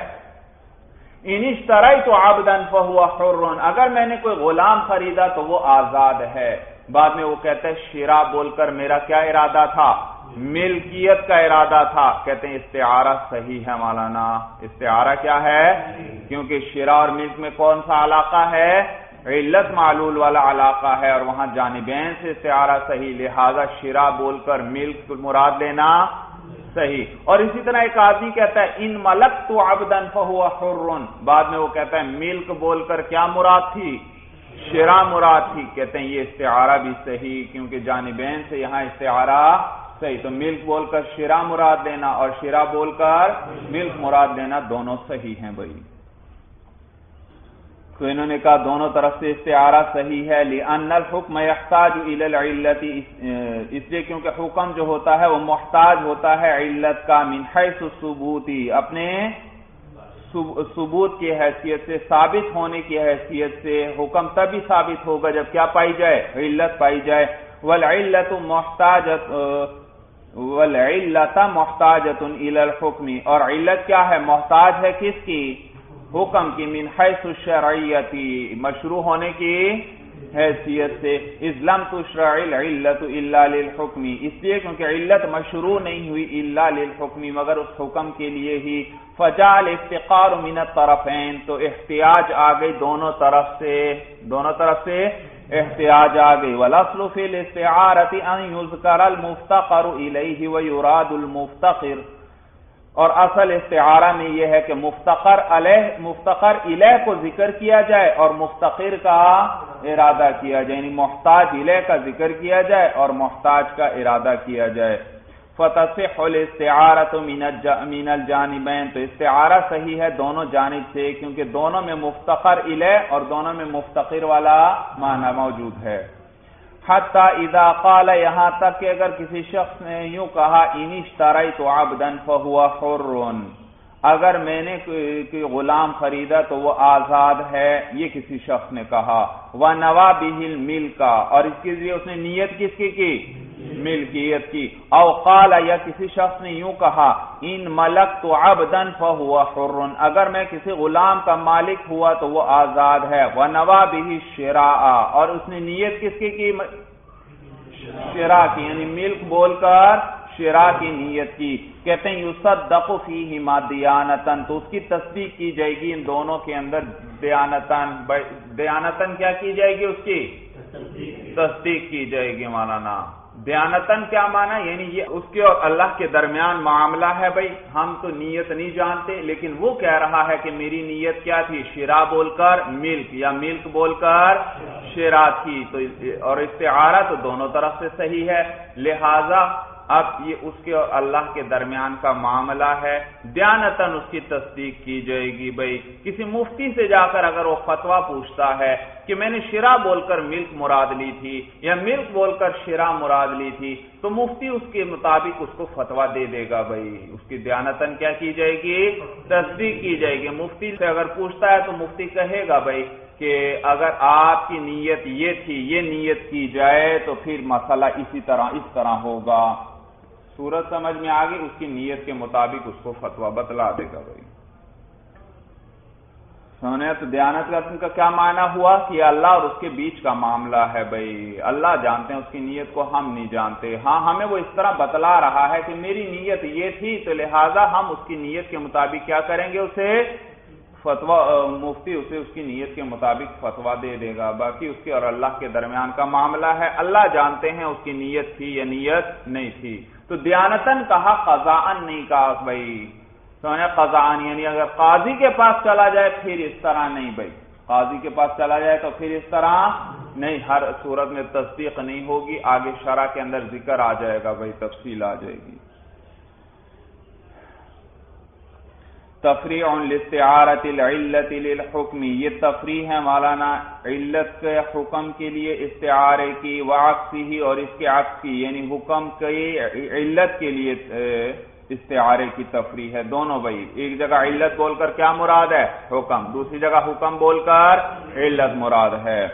انش طرح تو آبدن فہوا خرون اگر میں نے کوئی غلام خریدا تو وہ آزاد ہے۔ بعد میں وہ کہتا ہے شیرا بول کر میرا کیا ارادہ تھا؟ ملکیت کا ارادہ تھا۔ کہتے ہیں استعارہ صحیح ہے مولانا۔ استعارہ کیا ہے؟ کیونکہ شیرا اور ملک میں کون سا علاقہ ہے؟ علت معلول والا علاقہ ہے اور وہاں جانبین سے استعارہ صحیح، لہذا شیرا بول کر ملک مراد لینا صحیح۔ اور اسی طرح ایک آدمی کہتا ہے، ان ملک تو ابدن فہو حرن۔ بعد میں وہ کہتا ہے، ملک بول کر کیا مراد تھی؟ شیرا مراد تھی۔ کہتے ہیں یہ استعارہ بھی صحیح، کیونکہ جانبین سے یہاں استعارہ صحیح، تو ملک بول کر شیرا مراد لینا اور شیرا بول کر ملک مراد لینا دونوں صحیح ہیں بھائی۔ تو انہوں نے کہا دونوں طرف سے استعارہ صحیح ہے الحکم يحتاج الى العلت اس لیے کیونکہ حکم جو ہوتا ہے وہ محتاج ہوتا ہے علت کا، من حیث ثبوتی اپنے ثبوت کی حیثیت سے، ثابت ہونے کی حیثیت سے حکم تبھی ثابت ہوگا جب کیا پائی جائے؟ علت پائی جائے۔ والعلت محتاجت والعلت محتاجت الى الحکم، اور علت کیا ہے؟ محتاج ہے کس کی؟ حکم کی، من حیث الشرعیتی، مشروع ہونے کی حیثیت سے۔ اسلام تشرع العلت الا للحکمی اس لیے کیونکہ علت مشروع نہیں ہوئی الا للحکمی مگر اس حکم کے لیے ہی۔ فجال افتقار من الطرفین، تو احتیاج آ گئی دونوں طرف سے، دونوں طرف سے احتیاج آ گئی۔ والاصل فی الاستعارت ان یذکر المفتقر الیہ ویراد المفتقر۔ اور اصل استعارہ میں یہ ہے کہ مفتقر علیہ مفتقر علیہ کو ذکر کیا جائے اور مفتقر کا ارادہ کیا جائے یعنی محتاج علیہ کا ذکر کیا جائے اور محتاج کا ارادہ کیا جائے۔ فتح الاستعارت من الجانبین تو استعارہ صحیح ہے دونوں جانب سے، کیونکہ دونوں میں مفتقر علیہ اور دونوں میں مفتقر والا معنی موجود ہے۔ حتی اذا قال یہاں تک کہ اگر کسی شخص نے یوں کہا انش ترائی تو عبدن فہو اگر میں نے کوئی غلام خریدا تو وہ آزاد ہے، یہ کسی شخص نے کہا۔ وہ نوا بہل مل کا اور اس کے لیے اس نے نیت کس کی کی؟ ملکیت کی۔ اوقال یا کسی شخص نے یوں کہا، ان ملک تو ابدن فہوا حرن. اگر میں کسی غلام کا مالک ہوا تو وہ آزاد ہے۔ وہ نوا بھی شرا اور اس نے نیت کس کی کی؟ شرا کی یعنی ملک بول کر شرا کی نیت کی۔ کہتے ہیں یوسف فیہ ما دیانتن تو اس کی تصدیق کی جائے گی ان دونوں کے اندر۔ دیانتن دیانتن کیا کی جائے گی اس کی؟ تصدیق کی جائے گی مولانا بیانتن کیا مانا؟ یعنی یہ اس کے اور اللہ کے درمیان معاملہ ہے بھائی، ہم تو نیت نہیں جانتے، لیکن وہ کہہ رہا ہے کہ میری نیت کیا تھی؟ شرا بول کر ملک، یا ملک بول کر شرا تھی۔ تو اور استعارہ تو دونوں طرف سے صحیح ہے۔ لہذا اب یہ اس کے اور اللہ کے درمیان کا معاملہ ہے۔ دیانتن اس کی تصدیق کی جائے گی۔ بھائی، کسی مفتی سے جا کر اگر وہ فتوا پوچھتا ہے کہ میں نے شرا بول کر ملک مراد لی تھی یا ملک بول کر شرا مراد لی تھی، تو مفتی اس کے مطابق اس کو فتوا دے دے گا۔ بھائی، اس کی دیانتن کیا کی جائے گی؟ تصدیق کی جائے گی۔ مفتی سے اگر پوچھتا ہے تو مفتی کہے گا بھائی کہ اگر آپ کی نیت یہ تھی، یہ نیت کی جائے تو پھر مسئلہ اسی طرح، اس طرح ہوگا۔ سورت سمجھ میں آ گئی اس کی نیت کے مطابق اس کو فتوا بتلا دے گا بھائی۔ سونے تو دیانت کا کیا معنی ہوا کہ اللہ اور اس کے بیچ کا معاملہ ہے بھائی۔ اللہ جانتے ہیں اس کی نیت کو ہم نہیں جانتے۔ ہاں ہمیں وہ اس طرح بتلا رہا ہے کہ میری نیت یہ تھی، تو لہٰذا ہم اس کی نیت کے مطابق کیا کریں گے؟ اسے فتوا مفتی اسے اس کی نیت کے مطابق فتوا دے دے گا۔ باقی اس کے اور اللہ کے درمیان کا معاملہ ہے۔ اللہ جانتے ہیں اس کی نیت تھی یا نیت نہیں تھی۔ تو دیانتن کہا قضاءن نہیں کہا بھائی۔ سمجھا قضاءن یعنی اگر قاضی کے پاس چلا جائے پھر اس طرح نہیں بھائی۔ قاضی کے پاس چلا جائے تو پھر اس طرح نہیں، ہر صورت میں تصدیق نہیں ہوگی، آگے شرح کے اندر ذکر آ جائے گا بھائی، تفصیل آ جائے گی۔ تفریح لستعارت العلت للحکم یہ تفریح ہے مولانا علت کے حکم کے لیے استعارے کی واقسی ہی اور اس کے عکس کی یعنی حکم کی علت کے لیے استعارے کی تفریح ہے۔ دونوں بھائی، ایک جگہ علت بول کر کیا مراد ہے؟ حکم۔ دوسری جگہ حکم بول کر علت مراد ہے۔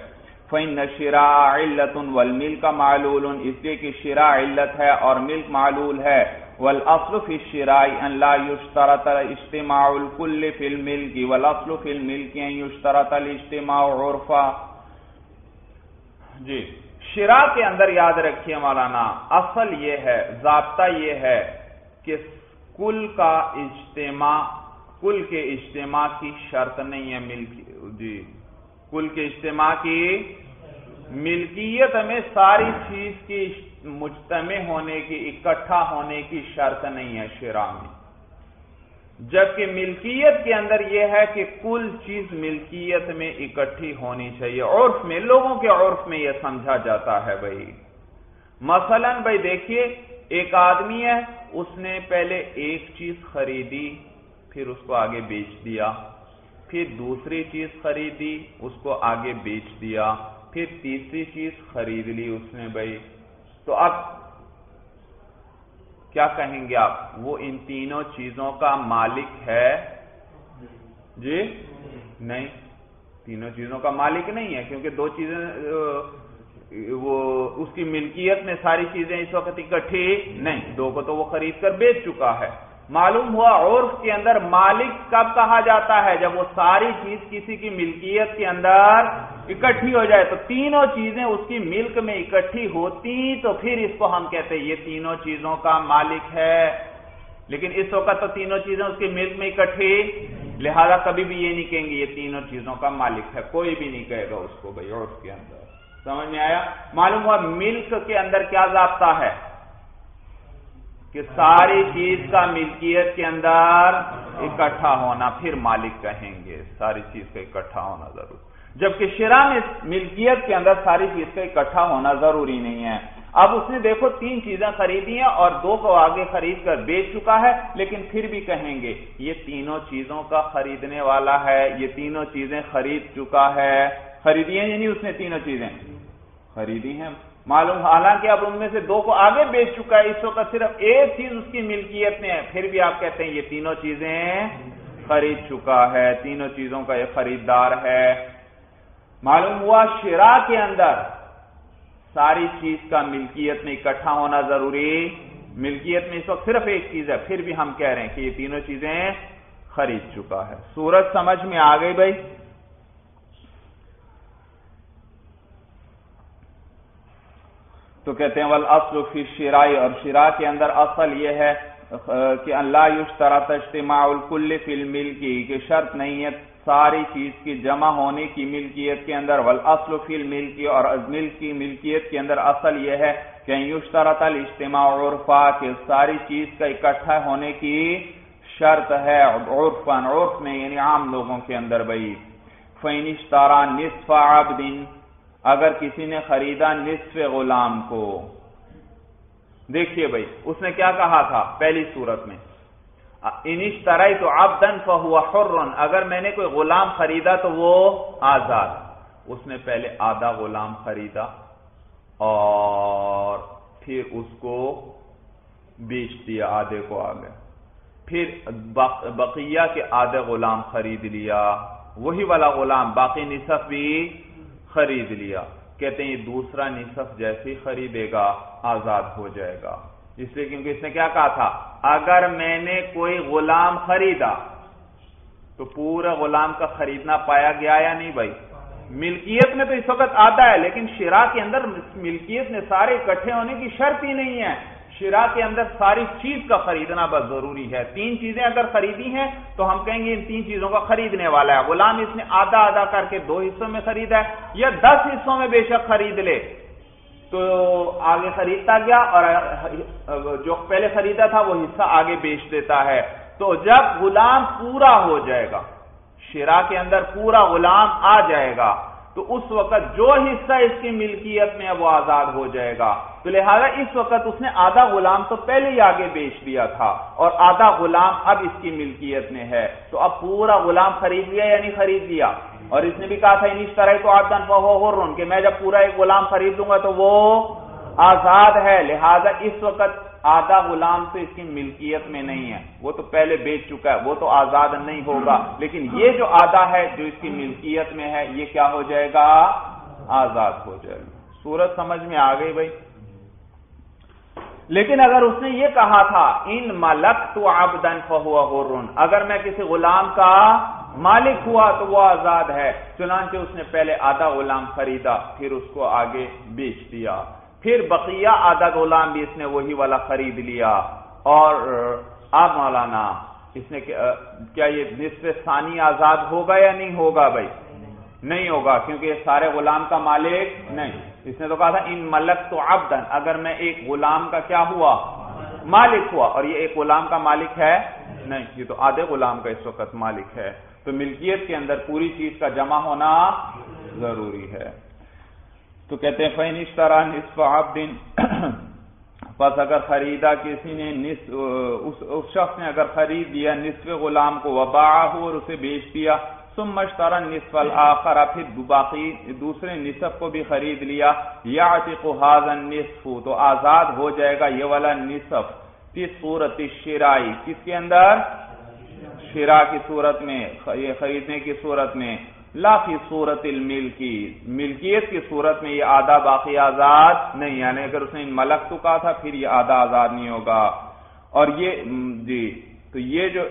فن شرا علت والمل کا معلول۔ اس لیے کہ شرا علت ہے اور ملک معلول ہے۔ والاصل في الشراء ان لا يشترط الاجتماع الكل في الملك والاصل في الملك ان يشترط الاجتماع عرفا. جی. شراء کے اندر یاد رکھیے مولانا اصل یہ ہے ضابطہ یہ ہے کہ کل کا اجتماع کل کے اجتماع کی شرط نہیں ہے ملک جی. کل کے اجتماع کی ملکیت میں ساری چیز کی مجتمع ہونے کی، اکٹھا ہونے کی شرط نہیں ہے شرا میں۔ جبکہ ملکیت کے اندر یہ ہے کہ کل چیز ملکیت میں اکٹھی ہونی چاہیے۔ عرف میں، لوگوں کے عرف میں یہ سمجھا جاتا ہے بھائی۔ مثلا بھائی دیکھیے، ایک آدمی ہے، اس نے پہلے ایک چیز خریدی، پھر اس کو آگے بیچ دیا، پھر دوسری چیز خریدی، اس کو آگے بیچ دیا، پھر تیسری چیز خرید لی اس نے بھائی۔ تو اب کیا کہیں گے آپ؟ وہ ان تینوں چیزوں کا مالک ہے؟ جی؟ نہیں، تینوں چیزوں کا مالک نہیں ہے، کیونکہ دو چیزیں وہ اس کی ملکیت میں ساری چیزیں اس وقت اکٹھی نہیں، دو کو تو وہ خرید کر بیچ چکا ہے۔ معلوم ہوا عرف کے اندر مالک کب کہا جاتا ہے؟ جب وہ ساری چیز کسی کی ملکیت کے اندر اکٹھی ہو جائے تو تینوں چیزیں اس کی ملک میں اکٹھی ہوتی تو پھر اس کو ہم کہتے ہیں یہ تینوں چیزوں کا مالک ہے۔ لیکن اس وقت تو تینوں چیزیں اس کی ملک میں اکٹھی، لہذا کبھی بھی یہ نہیں کہیں گے یہ تینوں چیزوں کا مالک ہے۔ کوئی بھی نہیں کہے گا اس کو بھائی عرف کے اندر۔ سمجھ میں آیا؟ معلوم ہوا ملک کے اندر کیا ضابطہ ہے؟ کہ ساری چیز کا ملکیت کے اندر اکٹھا ہونا، پھر مالک کہیں گے، ساری چیز کا اکٹھا ہونا ضروری جبکہ شرا میں ملکیت کے اندر ساری چیز کا اکٹھا ہونا ضروری نہیں ہے۔ اب اس نے دیکھو تین چیزیں خریدی ہیں اور دو کو آگے خرید کر بیچ چکا ہے، لیکن پھر بھی کہیں گے، یہ تینوں چیزوں کا خریدنے والا ہے، یہ تینوں چیزیں خرید چکا ہے۔ خریدی ہیں یعنی اس نے تینوں چیزیں۔ خریدی ہیں۔ معلوم حالانکہ اب ان میں سے دو کو آگے بیچ چکا ہے، اس وقت صرف ایک چیز اس کی ملکیت میں ہے۔ پھر بھی آپ کہتے ہیں یہ تینوں چیزیں خرید چکا ہے، تینوں چیزوں کا یہ خریدار ہے۔ معلوم ہوا شرا کے اندر ساری چیز کا ملکیت میں اکٹھا ہونا ضروری۔ ملکیت میں اس وقت صرف ایک چیز ہے، پھر بھی ہم کہہ رہے ہیں کہ یہ تینوں چیزیں خرید چکا ہے۔ سورج سمجھ میں آ گئی بھائی۔ تو کہتے ہیں ول اصل فی شرائی اور شرا کے اندر اصل یہ ہے کہ اللہ یوش طرح تجتماع الکل فی المل کی کہ شرط نہیں ہے ساری چیز کی جمع ہونے کی ملکیت کے اندر ول اصل فی المل کی اور ملک کی ملکیت کے اندر اصل یہ ہے کہ یوش طرح اجتماع عرفا، کہ ساری چیز کا اکٹھا ہونے کی شرط ہے عرفن عرف میں یعنی عام لوگوں کے اندر بھائی. فینش تارا نصف عبدن اگر کسی نے خریدا نصف غلام کو۔ دیکھیے بھائی، اس نے کیا کہا تھا پہلی صورت میں؟ انش طرح تو اب دن حرن، اگر میں نے کوئی غلام خریدا تو وہ آزاد۔ اس نے پہلے آدھا غلام خریدا اور پھر اس کو بیچ دیا آدھے کو آگے۔ پھر بقیہ کے آدھے غلام خرید لیا۔ وہی والا غلام، باقی نصف بھی خرید لیا۔ کہتے ہیں یہ دوسرا نصف جیسے خریدے گا آزاد ہو جائے گا۔ اس لیے کیونکہ اس نے کیا کہا تھا؟ اگر میں نے کوئی غلام خریدا تو پورا غلام کا خریدنا پایا گیا یا نہیں بھائی؟ ملکیت میں تو اس وقت آتا ہے، لیکن شرا کے اندر ملکیت میں سارے اکٹھے ہونے کی شرط ہی نہیں ہے۔ شرا کے اندر ساری چیز کا خریدنا بس ضروری ہے۔ تین چیزیں اگر خریدی ہیں تو ہم کہیں گے ان تین چیزوں کا خریدنے والا ہے۔ غلام اس نے آدھا آدھا کر کے دو حصوں میں خریدا ہے یا دس حصوں میں بے شک خرید لے۔ تو آگے خریدتا گیا اور جو پہلے خریدا تھا وہ حصہ آگے بیچ دیتا ہے۔ تو جب غلام پورا ہو جائے گا شرا کے اندر پورا غلام آ جائے گا تو اس وقت جو حصہ اس کی ملکیت میں ہے وہ آزاد ہو جائے گا۔ تو لہذا اس وقت اس نے آدھا غلام تو پہلے ہی آگے بیچ دیا تھا اور آدھا غلام اب اس کی ملکیت میں ہے۔ تو اب پورا غلام خرید لیا یا نہیں خرید لیا۔ اور اس نے بھی کہا تھا انیش طرح تو آپ دن ہو کہ میں جب پورا ایک غلام خرید لوں گا تو وہ آزاد ہے۔ لہذا اس وقت آدھا غلام تو اس کی ملکیت میں نہیں ہے۔ وہ تو پہلے بیچ چکا ہے، وہ تو آزاد نہیں ہوگا۔ لیکن یہ جو آدھا ہے جو اس کی ملکیت میں ہے، یہ کیا ہو جائے گا؟ آزاد ہو جائے گا۔ سورج سمجھ میں آ گئی بھائی۔ لیکن اگر اس نے یہ کہا تھا، ان ملک تو آبدن فہو غرن۔ اگر میں کسی غلام کا مالک ہوا تو وہ آزاد ہے۔ چنانچہ اس نے پہلے آدھا غلام خریدا، پھر اس کو آگے بیچ دیا۔ پھر بقیہ آدھا غلام بھی اس نے وہی والا خرید لیا اور آپ مولانا، اس نے کیا یہ نصف ثانی آزاد ہوگا یا نہیں ہوگا بھائی؟ نہیں ہوگا، کیونکہ یہ سارے غلام کا مالک نہیں۔ اس نے تو کہا تھا، ان ملک تو عبدن، اگر میں ایک غلام کا کیا ہوا؟ مالک ہوا۔ اور یہ ایک غلام کا مالک ہے؟ نہیں، یہ تو آدھے غلام کا اس وقت مالک ہے۔ تو ملکیت کے اندر پوری چیز کا جمع ہونا ضروری ہے۔ تو کہتے ہیں فین اس طرح نصف دن بس [CLEARS THROAT] اگر خریدا کسی نے نصف، اس شخص نے اگر خرید دیا نصف غلام کو وبا ہو اور اسے بیچ دیا تم مشترا نصف الآخر پھر باقی دوسرے نصف کو بھی خرید لیا۔ یا نصف تو آزاد ہو جائے گا یہ والا نصف۔ کس صورت شرائی؟ کس کے اندر؟ شرا کی صورت میں، یہ خریدنے کی صورت میں۔ لا فی صورت المل کی ملکیت کی صورت میں یہ آدھا باقی آزاد نہیں یعنی اگر اس نے ملک تو کہا تھا، پھر یہ آدھا آزاد نہیں ہوگا۔ اور یہ جی تو یہ جو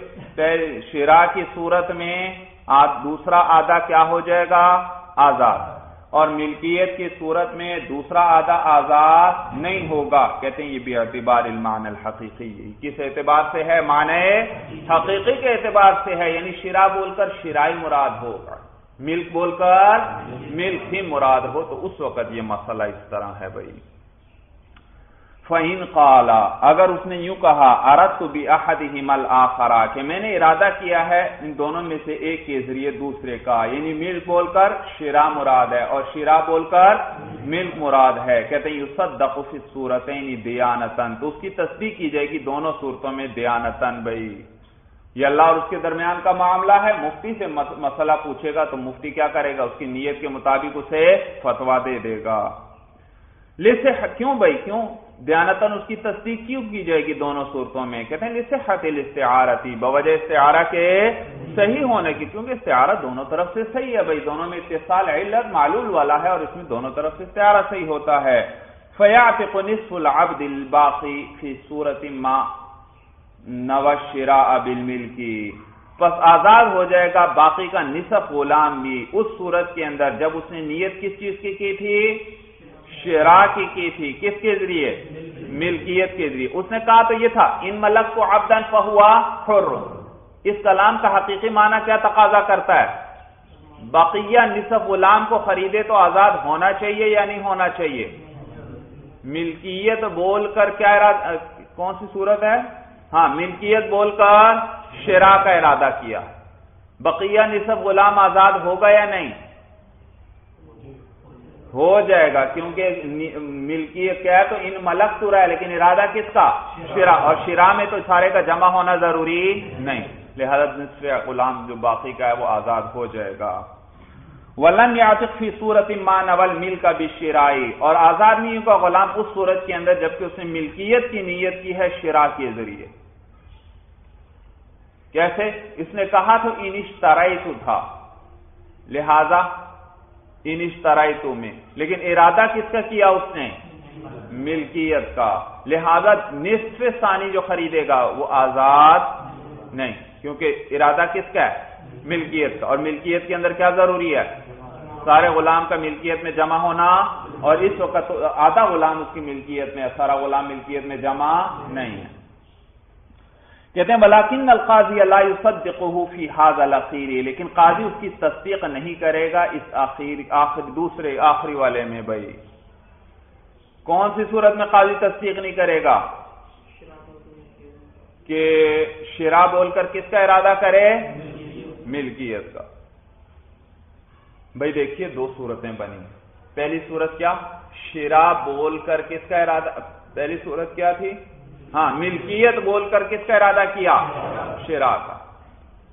شیرا کی صورت میں دوسرا آدھا کیا ہو جائے گا؟ آزاد۔ اور ملکیت کی صورت میں دوسرا آدھا آزاد نہیں ہوگا۔ کہتے ہیں یہ بھی اعتبار المان الحقیقی۔ کس اعتبار سے ہے؟ مانے حقیقی کے اعتبار سے ہے۔ یعنی شرا بول کر شرائی مراد ہوگا۔ ملک بول کر ملک. ہی مراد ہو تو اس وقت یہ مسئلہ اس طرح ہے بھائی۔ فہین قالا اگر اس نے یوں کہا ارد تو بھی احد ہی مل آخرا کہ میں نے ارادہ کیا ہے ان دونوں میں سے ایک کے ذریعے دوسرے کا یعنی ملک بول کر شیرا مراد ہے اور شیرا بول کر ملک مراد ہے۔ کہتے ہیں دقف صورتیں دیانتن تو اس کی تصدیق کی جائے گی دونوں صورتوں میں دیانتن بھائی۔ یہ اللہ اور اس کے درمیان کا معاملہ ہے۔ مفتی سے مسئلہ پوچھے گا تو مفتی کیا کرے گا؟ اس کی نیت کے مطابق اسے فتوا دے دے گا۔ لسے کیوں بھائی؟ کیوں؟ دیانتن اس کی تصدیق کیوں کی جائے گی دونوں صورتوں میں؟ کہتے ہیں لسے حت الاستعارتی، بوجہ استعارہ کے صحیح ہونے کی، کیونکہ استعارہ دونوں طرف سے صحیح ہے بھائی۔ دونوں میں اتصال علت معلول والا ہے اور اس میں دونوں طرف سے استعارہ صحیح ہوتا ہے۔ فیاتق نصف العبد الباقی فی صورت ما نوشراء بالملکی پس آزاد ہو جائے گا باقی کا نصف غلام بھی۔ اس صورت کے اندر جب اس نے نیت کس چیز کی کی تھی؟ شرا کی کی تھی۔ کس کے ذریعے؟ ملکیت کے ذریعے۔ اس نے کہا تو یہ تھا، ان ملک کو عبدن فہوا حر۔ اس کلام کا حقیقی معنی کیا تقاضا کرتا ہے؟ بقیہ نصف غلام کو خریدے تو آزاد ہونا چاہیے یا نہیں ہونا چاہیے؟ ملکیت بول کر کیا کون سی صورت ہے؟ ہاں ملکیت بول کر شرا کا ارادہ کیا۔ بقیہ نصف غلام آزاد ہوگا یا نہیں؟ ہو جائے گا، کیونکہ ملکیت کیا ہے تو ان ملک تو رہا ہے، لیکن ارادہ کس کا؟ شرا اور شرا میں تو سارے کا جمع ہونا ضروری نہیں۔ لہذا نصف غلام جو باقی کا ہے وہ آزاد ہو جائے گا۔ ولن یاتق فی صورت ما نول مل کا بھی شرائی اور آزاد نہیں ہوگا غلام اس صورت کے اندر جبکہ اس نے ملکیت کی نیت کی ہے، شرا کے ذریعے۔ کیسے؟ اس نے کہا تو انش ترائی تو تھا۔ لہذا انش ترائی تو میں۔ لیکن ارادہ کس کا کیا اس نے؟ ملکیت کا۔ لہذا نصف ثانی جو خریدے گا وہ آزاد نہیں، کیونکہ ارادہ کس کا ہے؟ ملکیت کا۔ اور ملکیت کے اندر کیا ضروری ہے؟ سارے غلام کا ملکیت میں جمع ہونا اور اس وقت آدھا غلام اس کی ملکیت میں سارا غلام ملکیت میں جمع نہیں ہے۔ کہتے ہیں بلاکن القاضی اللہ فی حاض الخیری لیکن قاضی اس کی تصدیق نہیں کرے گا اس آخر آخر، دوسرے، آخری والے میں بھائی۔ کون سی صورت میں قاضی تصدیق نہیں کرے گا؟ کہ شرا بول کر کس کا ارادہ کرے؟ ملکیت کا۔ بھائی دیکھیے دو صورتیں بنی۔ پہلی صورت کیا؟ شرا بول کر کس کا ارادہ، پہلی صورت کیا تھی؟ ہاں ملکیت بول کر کس کا ارادہ کیا؟ شرا کا۔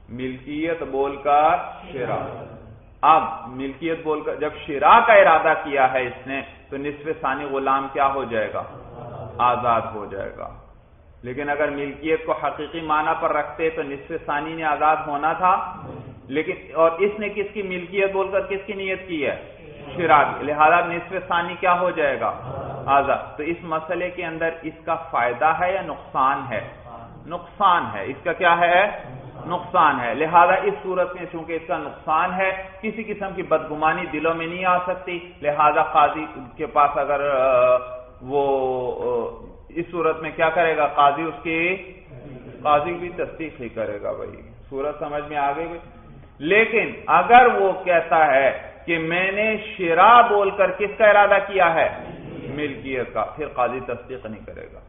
ملکیت بول کر شرا اب ملکیت بول کر، جب شرا کا ارادہ کیا ہے اس نے، تو نصف ثانی غلام کیا ہو جائے گا؟ آزاد ہو جائے گا۔ لیکن اگر ملکیت کو حقیقی معنی پر رکھتے تو نصف ثانی نے آزاد ہونا تھا۔ لیکن اور اس نے کس کی ملکیت بول کر کس کی نیت کی ہے؟ شراک۔ لہذا نصف ثانی کیا ہو جائے گا؟ آزاد۔ تو اس مسئلے کے اندر اس کا فائدہ ہے یا نقصان ہے؟ نقصان ہے۔ اس کا کیا ہے؟ نقصان ہے۔ لہذا اس صورت میں چونکہ اس کا نقصان ہے، کسی قسم کی بدگمانی دلوں میں نہیں آ سکتی۔ لہذا قاضی کے پاس اگر وہ اس صورت میں کیا کرے گا؟ قاضی اس کی قاضی بھی تصدیق ہی کرے گا بھائی۔ صورت سمجھ میں آگے لیکن اگر وہ کہتا ہے کہ میں نے شرا بول کر کس کا ارادہ کیا ہے؟ ملکیت کا۔ پھر قاضی تصدیق نہیں کرے گا۔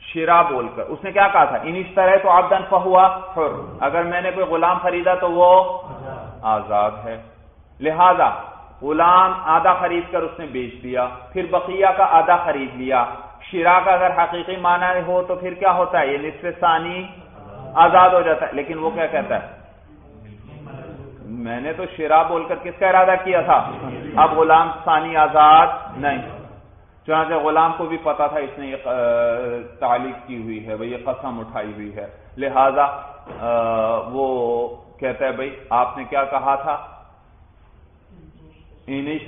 شرا بول کر۔ اس نے کیا کہا تھا؟ ان اس طرح تو آپ دن ہوا اگر میں نے کوئی غلام خریدا تو وہ آزاد ہے۔ لہذا غلام آدھا خرید کر اس نے بیچ دیا۔ پھر بقیہ کا آدھا خرید لیا۔ شرا کا اگر حقیقی معنی ہو تو پھر کیا ہوتا ہے؟ یہ نصف ثانی آزاد ہو جاتا ہے۔ لیکن وہ کیا کہتا ہے؟ میں نے تو شرا بول کر کس کا ارادہ کیا تھا؟ اب غلام ثانی آزاد نہیں۔ چنانچہ غلام کو بھی پتا تھا اس نے یہ تعلیق کی ہوئی ہے بھائی یہ قسم اٹھائی ہوئی ہے۔ لہذا وہ کہتا ہے، بھائی، آپ نے کیا کہا تھا؟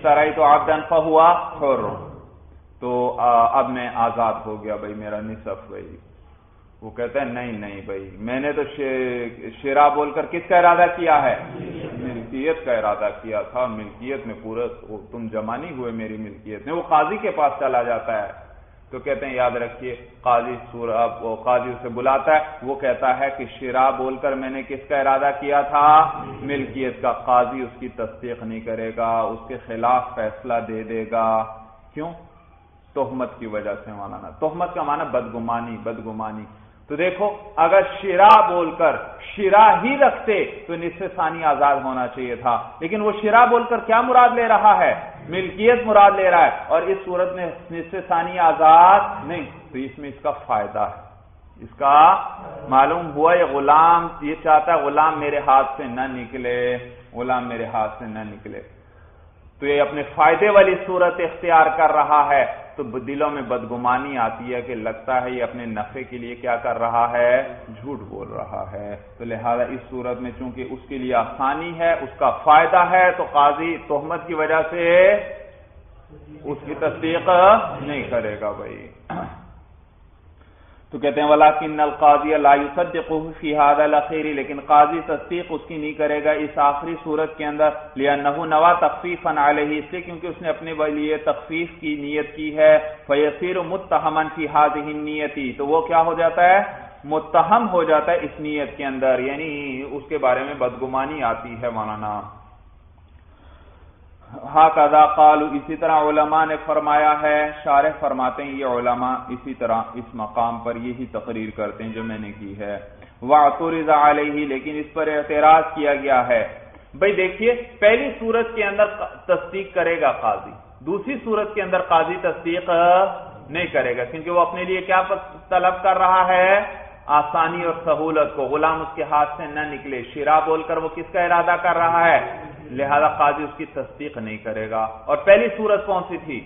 طرح تو آپ دنفا ہوا چھوڑ تو اب میں آزاد ہو گیا بھائی، میرا نصف بھائی۔ وہ کہتا ہے، نہیں نہیں بھائی۔ میں نے تو شیرا بول کر کس کا ارادہ کیا ہے؟ ملکیت کا ارادہ کیا تھا۔ ملکیت میں پورا تم جمع نہیں ہوئے، میری ملکیت میں۔ وہ قاضی کے پاس چلا جاتا ہے۔ تو کہتے ہیں، یاد رکھیے، قاضی قاضی اسے بلاتا ہے۔ وہ کہتا ہے کہ شیرا بول کر میں نے کس کا ارادہ کیا تھا؟ ملکیت کا۔ قاضی اس کی تصدیق نہیں کرے گا، اس کے خلاف فیصلہ دے دے گا۔ کیوں؟ تہمت کی وجہ سے مولانا، تہمت کا معنی بدگمانی بدگمانی۔ تو دیکھو، اگر شرا بول کر شرا ہی رکھتے تو نصف ثانی آزاد ہونا چاہیے تھا۔ لیکن وہ شرا بول کر کیا مراد لے رہا ہے؟ ملکیت مراد لے رہا ہے۔ اور اس صورت میں نصف ثانی آزاد نہیں۔ تو اس میں اس کا فائدہ ہے۔ اس کا معلوم ہوا یہ غلام، یہ چاہتا ہے غلام میرے ہاتھ سے نہ نکلے۔ غلام میرے ہاتھ سے نہ نکلے۔ تو یہ اپنے فائدے والی صورت اختیار کر رہا ہے۔ تو دلوں میں بدگمانی آتی ہے کہ لگتا ہے یہ اپنے نفع کے لیے کیا کر رہا ہے؟ جھوٹ بول رہا ہے۔ تو لہذا اس صورت میں چونکہ اس کے لیے آسانی ہے، اس کا فائدہ ہے، تو قاضی تہمت کی وجہ سے اس کی تصدیق نہیں کرے گا بھائی۔ تو کہتے ہیں ولاکن القاضی فی هذا الاخير لیکن قاضی تصدیق اس کی نہیں کرے گا اس آخری صورت کے اندر لانه نوا تخفیفا علیہ اس لیے کیونکہ اس نے اپنے لیے تخفیف کی نیت کی ہے فیصیر متهما فی هذه النیتی تو وہ کیا ہو جاتا ہے؟ متہم ہو جاتا ہے اس نیت کے اندر یعنی اس کے بارے میں بدگمانی آتی ہے مولانا۔ ہاں قالو اسی طرح علماء نے فرمایا ہے، شارح فرماتے ہیں، یہ علماء اسی طرح اس مقام پر یہی تقریر کرتے ہیں جو میں نے کی ہے۔ علیہ لیکن اس پر اعتراض کیا گیا ہے۔ بھائی دیکھیے، پہلی صورت کے اندر تصدیق کرے گا قاضی، دوسری صورت کے اندر قاضی تصدیق نہیں کرے گا، کیونکہ وہ اپنے لیے کیا طلب کر رہا ہے؟ آسانی اور سہولت کو، غلام اس کے ہاتھ سے نہ نکلے۔ شرا بول کر وہ کس کا ارادہ کر رہا ہے؟ لہذا قاضی اس کی تصدیق نہیں کرے گا۔ اور پہلی صورت کون سی تھی؟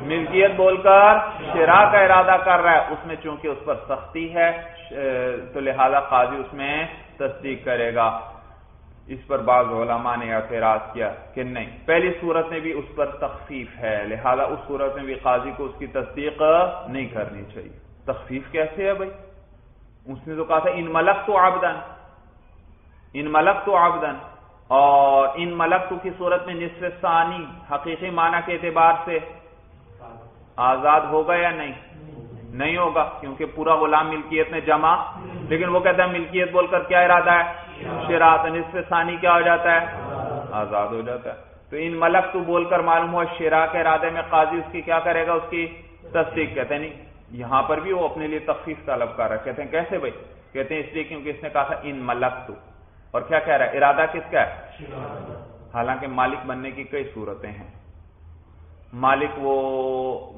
ملکیت بول کر شرا کا ارادہ کر رہا ہے۔ اس میں چونکہ اس پر سختی ہے تو لہذا قاضی اس میں تصدیق کرے گا۔ اس پر بعض علماء نے اعتراض کیا کہ نہیں۔ پہلی صورت میں بھی اس پر تخفیف ہے، لہذا اس صورت میں بھی قاضی کو اس کی تصدیق نہیں کرنی چاہیے۔ تخفیف کیسے ہے بھائی؟ اس نے تو کہا تھا، ان ملک تو آبدن ان ملک تو آبدن اور ان ملک تو کی صورت میں نصف ثانی، حقیقی معنی کے اعتبار سے آزاد ہوگا یا نہیں؟ نہیں ہوگا، کیونکہ پورا غلام ملکیت میں جمع، لیکن وہ کہتا ہے ملکیت بول کر کیا ارادہ ہے؟ شراط نصف ثانی کیا ہو جاتا ہے؟ آزاد ہو جاتا ہے۔ تو ان ملک تو بول کر معلوم ہوا شرا کے ارادے میں قاضی اس کی کیا کرے گا؟ اس کی تصدیق کہتے ہیں، نہیں، یہاں پر بھی وہ اپنے لیے تخفیف طلب کر رہا کہتے ہیں، کیسے بھائی؟ کہتے ہیں اس لیے کیونکہ اس نے کہا تھا ان ملک تو اور کیا کہہ رہا ہے؟ ارادہ کس کا ہے؟ حالانکہ مالک بننے کی کئی صورتیں ہیں۔ مالک وہ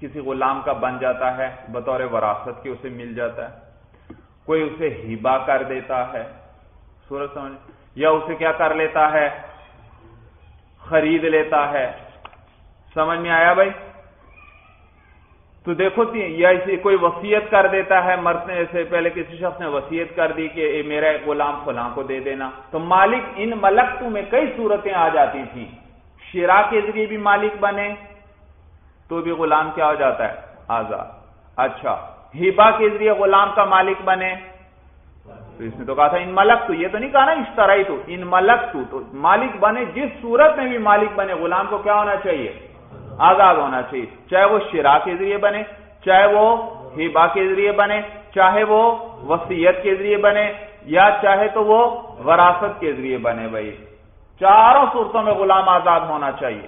کسی غلام کا بن جاتا ہے بطور وراثت کے اسے مل جاتا ہے۔ کوئی اسے ہیبا کر دیتا ہے۔ سورج سمجھ۔ یا اسے کیا کر لیتا ہے؟ خرید لیتا ہے۔ سمجھ میں آیا بھائی؟ تو دیکھو یا اسے کوئی وسیعت کر دیتا ہے مرنے سے پہلے کسی شخص نے وسیعت کر دی کہ اے میرا غلام فلاں کو دے دینا۔ تو مالک ان ملکتوں میں کئی صورتیں آ جاتی تھیں۔ شرا کے ذریعے بھی مالک بنے تو بھی غلام کیا ہو جاتا ہے؟ آزاد۔ اچھا۔ ہیبا کے ذریعے غلام کا مالک بنے۔ تو اس نے تو کہا تھا ان ملک تو یہ تو نہیں کہا نا اشترائی تو۔ ان ملک تو مالک بنے، جس صورت میں بھی مالک بنے، غلام کو کیا ہونا چاہیے؟ آزاد ہونا چاہیے۔ چاہے وہ شرا کے ذریعے بنے، چاہے وہ ہیبا کے ذریعے بنے، چاہے وہ وسیعت کے ذریعے بنے، یا چاہے تو وہ وراثت کے ذریعے بنے بھائی۔ چاروں صورتوں میں غلام آزاد ہونا چاہیے۔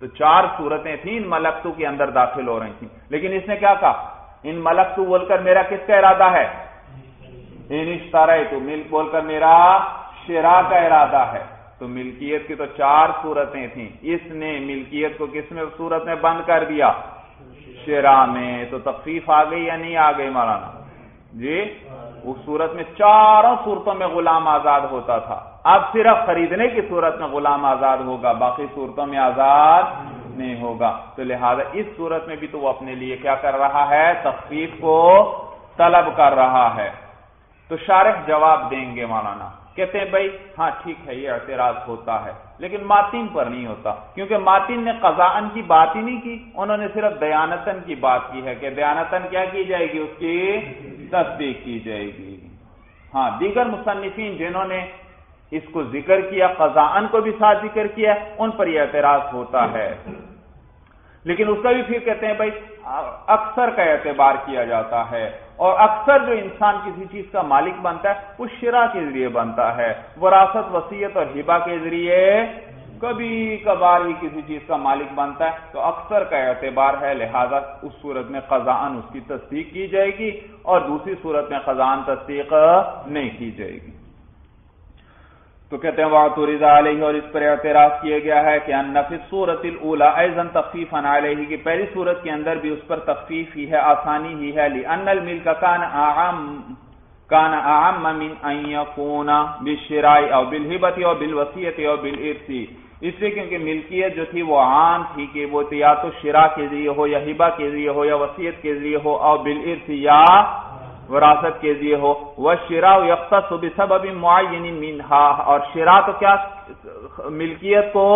تو چار صورتیں تھیں، ان ملکتو کے اندر داخل ہو رہی تھیں۔ لیکن اس نے کیا کہا؟ ان ملکتو بول کر میرا کس کا ارادہ ہے؟ ان تو ملک بول کر میرا شرا کا ارادہ ہے۔ تو ملکیت کی تو چار صورتیں تھیں۔ اس نے ملکیت کو کس میں صورت میں بند کر دیا؟ شرا میں۔ تو تخفیف آ گئی یا نہیں آ گئی مولانا؟ جی اس صورت میں چاروں صورتوں میں غلام آزاد ہوتا تھا۔ اب صرف خریدنے کی صورت میں غلام آزاد ہوگا، باقی صورتوں میں آزاد نہیں ہوگا۔ تو لہذا اس صورت میں بھی تو وہ اپنے لیے کیا کر رہا ہے؟ تخفیف کو طلب کر رہا ہے۔ تو شارح جواب دیں گے مولانا۔ کہتے ہیں بھائی ہاں ٹھیک ہے، یہ اعتراض ہوتا ہے، لیکن ماتین پر نہیں ہوتا، کیونکہ ماتین نے قزان کی بات ہی نہیں کی، انہوں نے صرف دیانتن کی بات کی ہے کہ دیانتن کیا کی جائے گی؟ اس کی تصدیق کی جائے گی۔ ہاں دیگر مصنفین جنہوں نے اس کو ذکر کیا قزان کو بھی ساتھ ذکر کیا، ان پر یہ اعتراض ہوتا ہے۔ لیکن اس کا بھی پھر کہتے ہیں بھائی، اکثر کا اعتبار کیا جاتا ہے۔ اور اکثر جو انسان کسی چیز کا مالک بنتا ہے، وہ شرا کے ذریعے بنتا ہے۔ وراثت وسیعت اور ہبا کے ذریعے کبھی کبھار ہی کسی چیز کا مالک بنتا ہے۔ تو اکثر کا اعتبار ہے، لہذا اس صورت میں خزان اس کی تصدیق کی جائے گی اور دوسری صورت میں خزان تصدیق نہیں کی جائے گی۔ تو کہتے ہیں وہ رضا علیہ اور اس پر اعتراض کیا گیا ہے کہ ان نفس صورت الا ایزن تخفیف علیہ کی پہلی صورت کے اندر بھی اس پر تخفیف ہی ہے، آسانی ہی ہے لی ان الملک کان عام کان اعم من ان یکون بالشراء او بالهبه او بالوصیه او بالارث اس لیے کیونکہ ملکیت جو تھی وہ عام تھی کہ وہ یا تو شرا کے ذریعے ہو یا ہبا کے ذریعے ہو یا وسیعت کے ذریعے ہو اور بالعرف یا وراثت کے ذریعے ہو۔ وہ شرا یکخص سب ابھی معین منہا اور شرا تو کیا ملکیت کو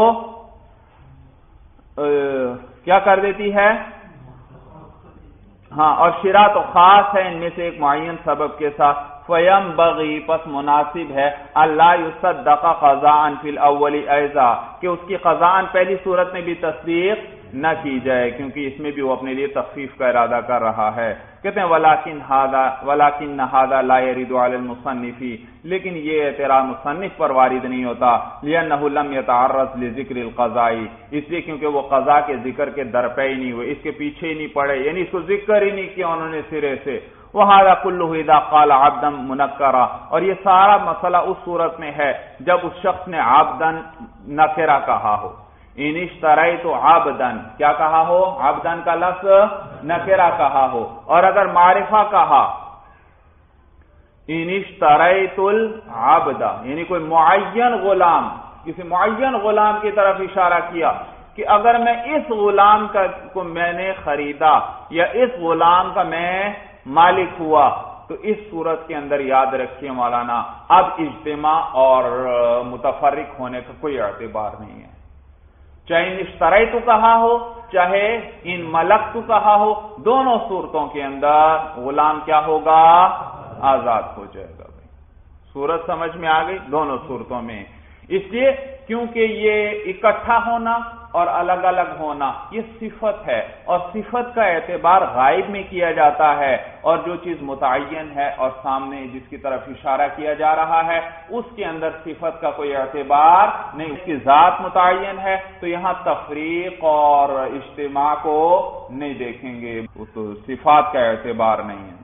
کیا کر دیتی ہے؟ ہاں اور شرا تو خاص ہے ان میں سے ایک معین سبب کے ساتھ۔ فیم بغی پس مناسب ہے۔ اللہ یصدق خزان فی الاولی ایزا کہ اس کی خزان پہلی صورت میں بھی تصدیق نہ کی جائے، کیونکہ اس میں بھی وہ اپنے لیے تخفیف کا ارادہ کر رہا ہے۔ کہتے ہیں ولاکن ہادا ولاکن نہادا لا يرد علی المصنفی لیکن یہ اعتراض مصنف پر وارد نہیں ہوتا لانه لم يتعرض لذکر القضاء۔ اس لیے کیونکہ وہ قضاء کے ذکر کے در پہ ہی نہیں ہوئے، اس کے پیچھے ہی نہیں پڑے یعنی اس کو ذکر ہی نہیں کیا انہوں نے سرے سے۔ وہذا كله اذا قال عبدا منکرا اور یہ سارا مسئلہ اس صورت میں ہے جب اس شخص نے عبدا نکرا کہا ہو۔ ان اشتریت عبدا۔ کیا کہا ہو؟ عبدا کا لفظ نکرا کہا ہو۔ اور اگر معرفہ کہا، ان اشتریت العبدا۔ یعنی کوئی معین غلام۔ کسی معین غلام کی طرف اشارہ کیا کہ اگر میں اس غلام کا کو میں نے خریدا یا اس غلام کا میں مالک ہوا، تو اس صورت کے اندر یاد رکھیے مولانا، اب اجتماع اور متفرق ہونے کا کوئی اعتبار نہیں ہے۔ چاہے نشترائی تو کہا ہو، چاہے ان ملک تو کہا ہو، دونوں صورتوں کے اندر غلام کیا ہوگا؟ آزاد ہو جائے گا بھائی۔ صورت سمجھ میں آ گئی؟ دونوں صورتوں میں۔ اس لیے کیونکہ یہ اکٹھا ہونا اور الگ الگ ہونا، یہ صفت ہے اور صفت کا اعتبار غائب میں کیا جاتا ہے اور جو چیز متعین ہے اور سامنے جس کی طرف اشارہ کیا جا رہا ہے، اس کے اندر صفت کا کوئی اعتبار نہیں، اس کی ذات متعین ہے، تو یہاں تفریق اور اجتماع کو نہیں دیکھیں گے تو صفات کا اعتبار نہیں ہے۔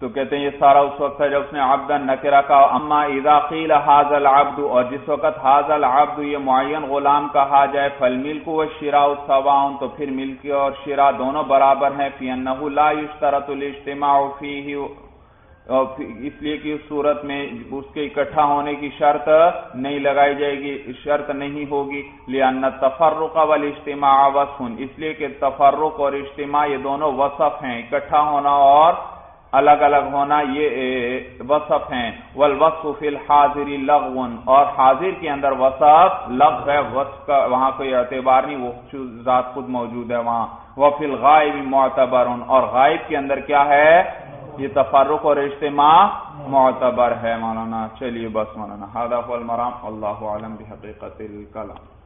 تو کہتے ہیں یہ سارا اس وقت ہے جب اس نے آبدن نکرا کا اما اذا قیل حاضل عبد اور جس وقت حاضل عبد یہ معین غلام کہا جائے، فل ملک و شرا سواؤن تو پھر ملک اور شرا دونوں برابر ہیں، فی انہو لا یشترط الاجتماع فیہ اس لیے کہ اس صورت میں اس کے اکٹھا ہونے کی شرط نہیں لگائی جائے گی، شرط نہیں ہوگی لأن تفرق والاجتماع وصف، اس لیے کہ تفرق اور اجتماع یہ دونوں وصف ہیں، اکٹھا ہونا اور الگ الگ ہونا یہ وصف ہیں۔ والوصف فی الحاضر لغو اور حاضر کے اندر وصف، لغو ہے، وصف کا وہاں کوئی اعتبار نہیں، وہ ذات خود موجود ہے وہاں۔ وہ فی الغائب معتبر اور غائب کے اندر کیا ہے؟ یہ تفرق اور اجتماع معتبر ہے، مولانا۔ چلیے بس، مولانا۔ هذا المرام اللہ عالم بحقیقت الکلام۔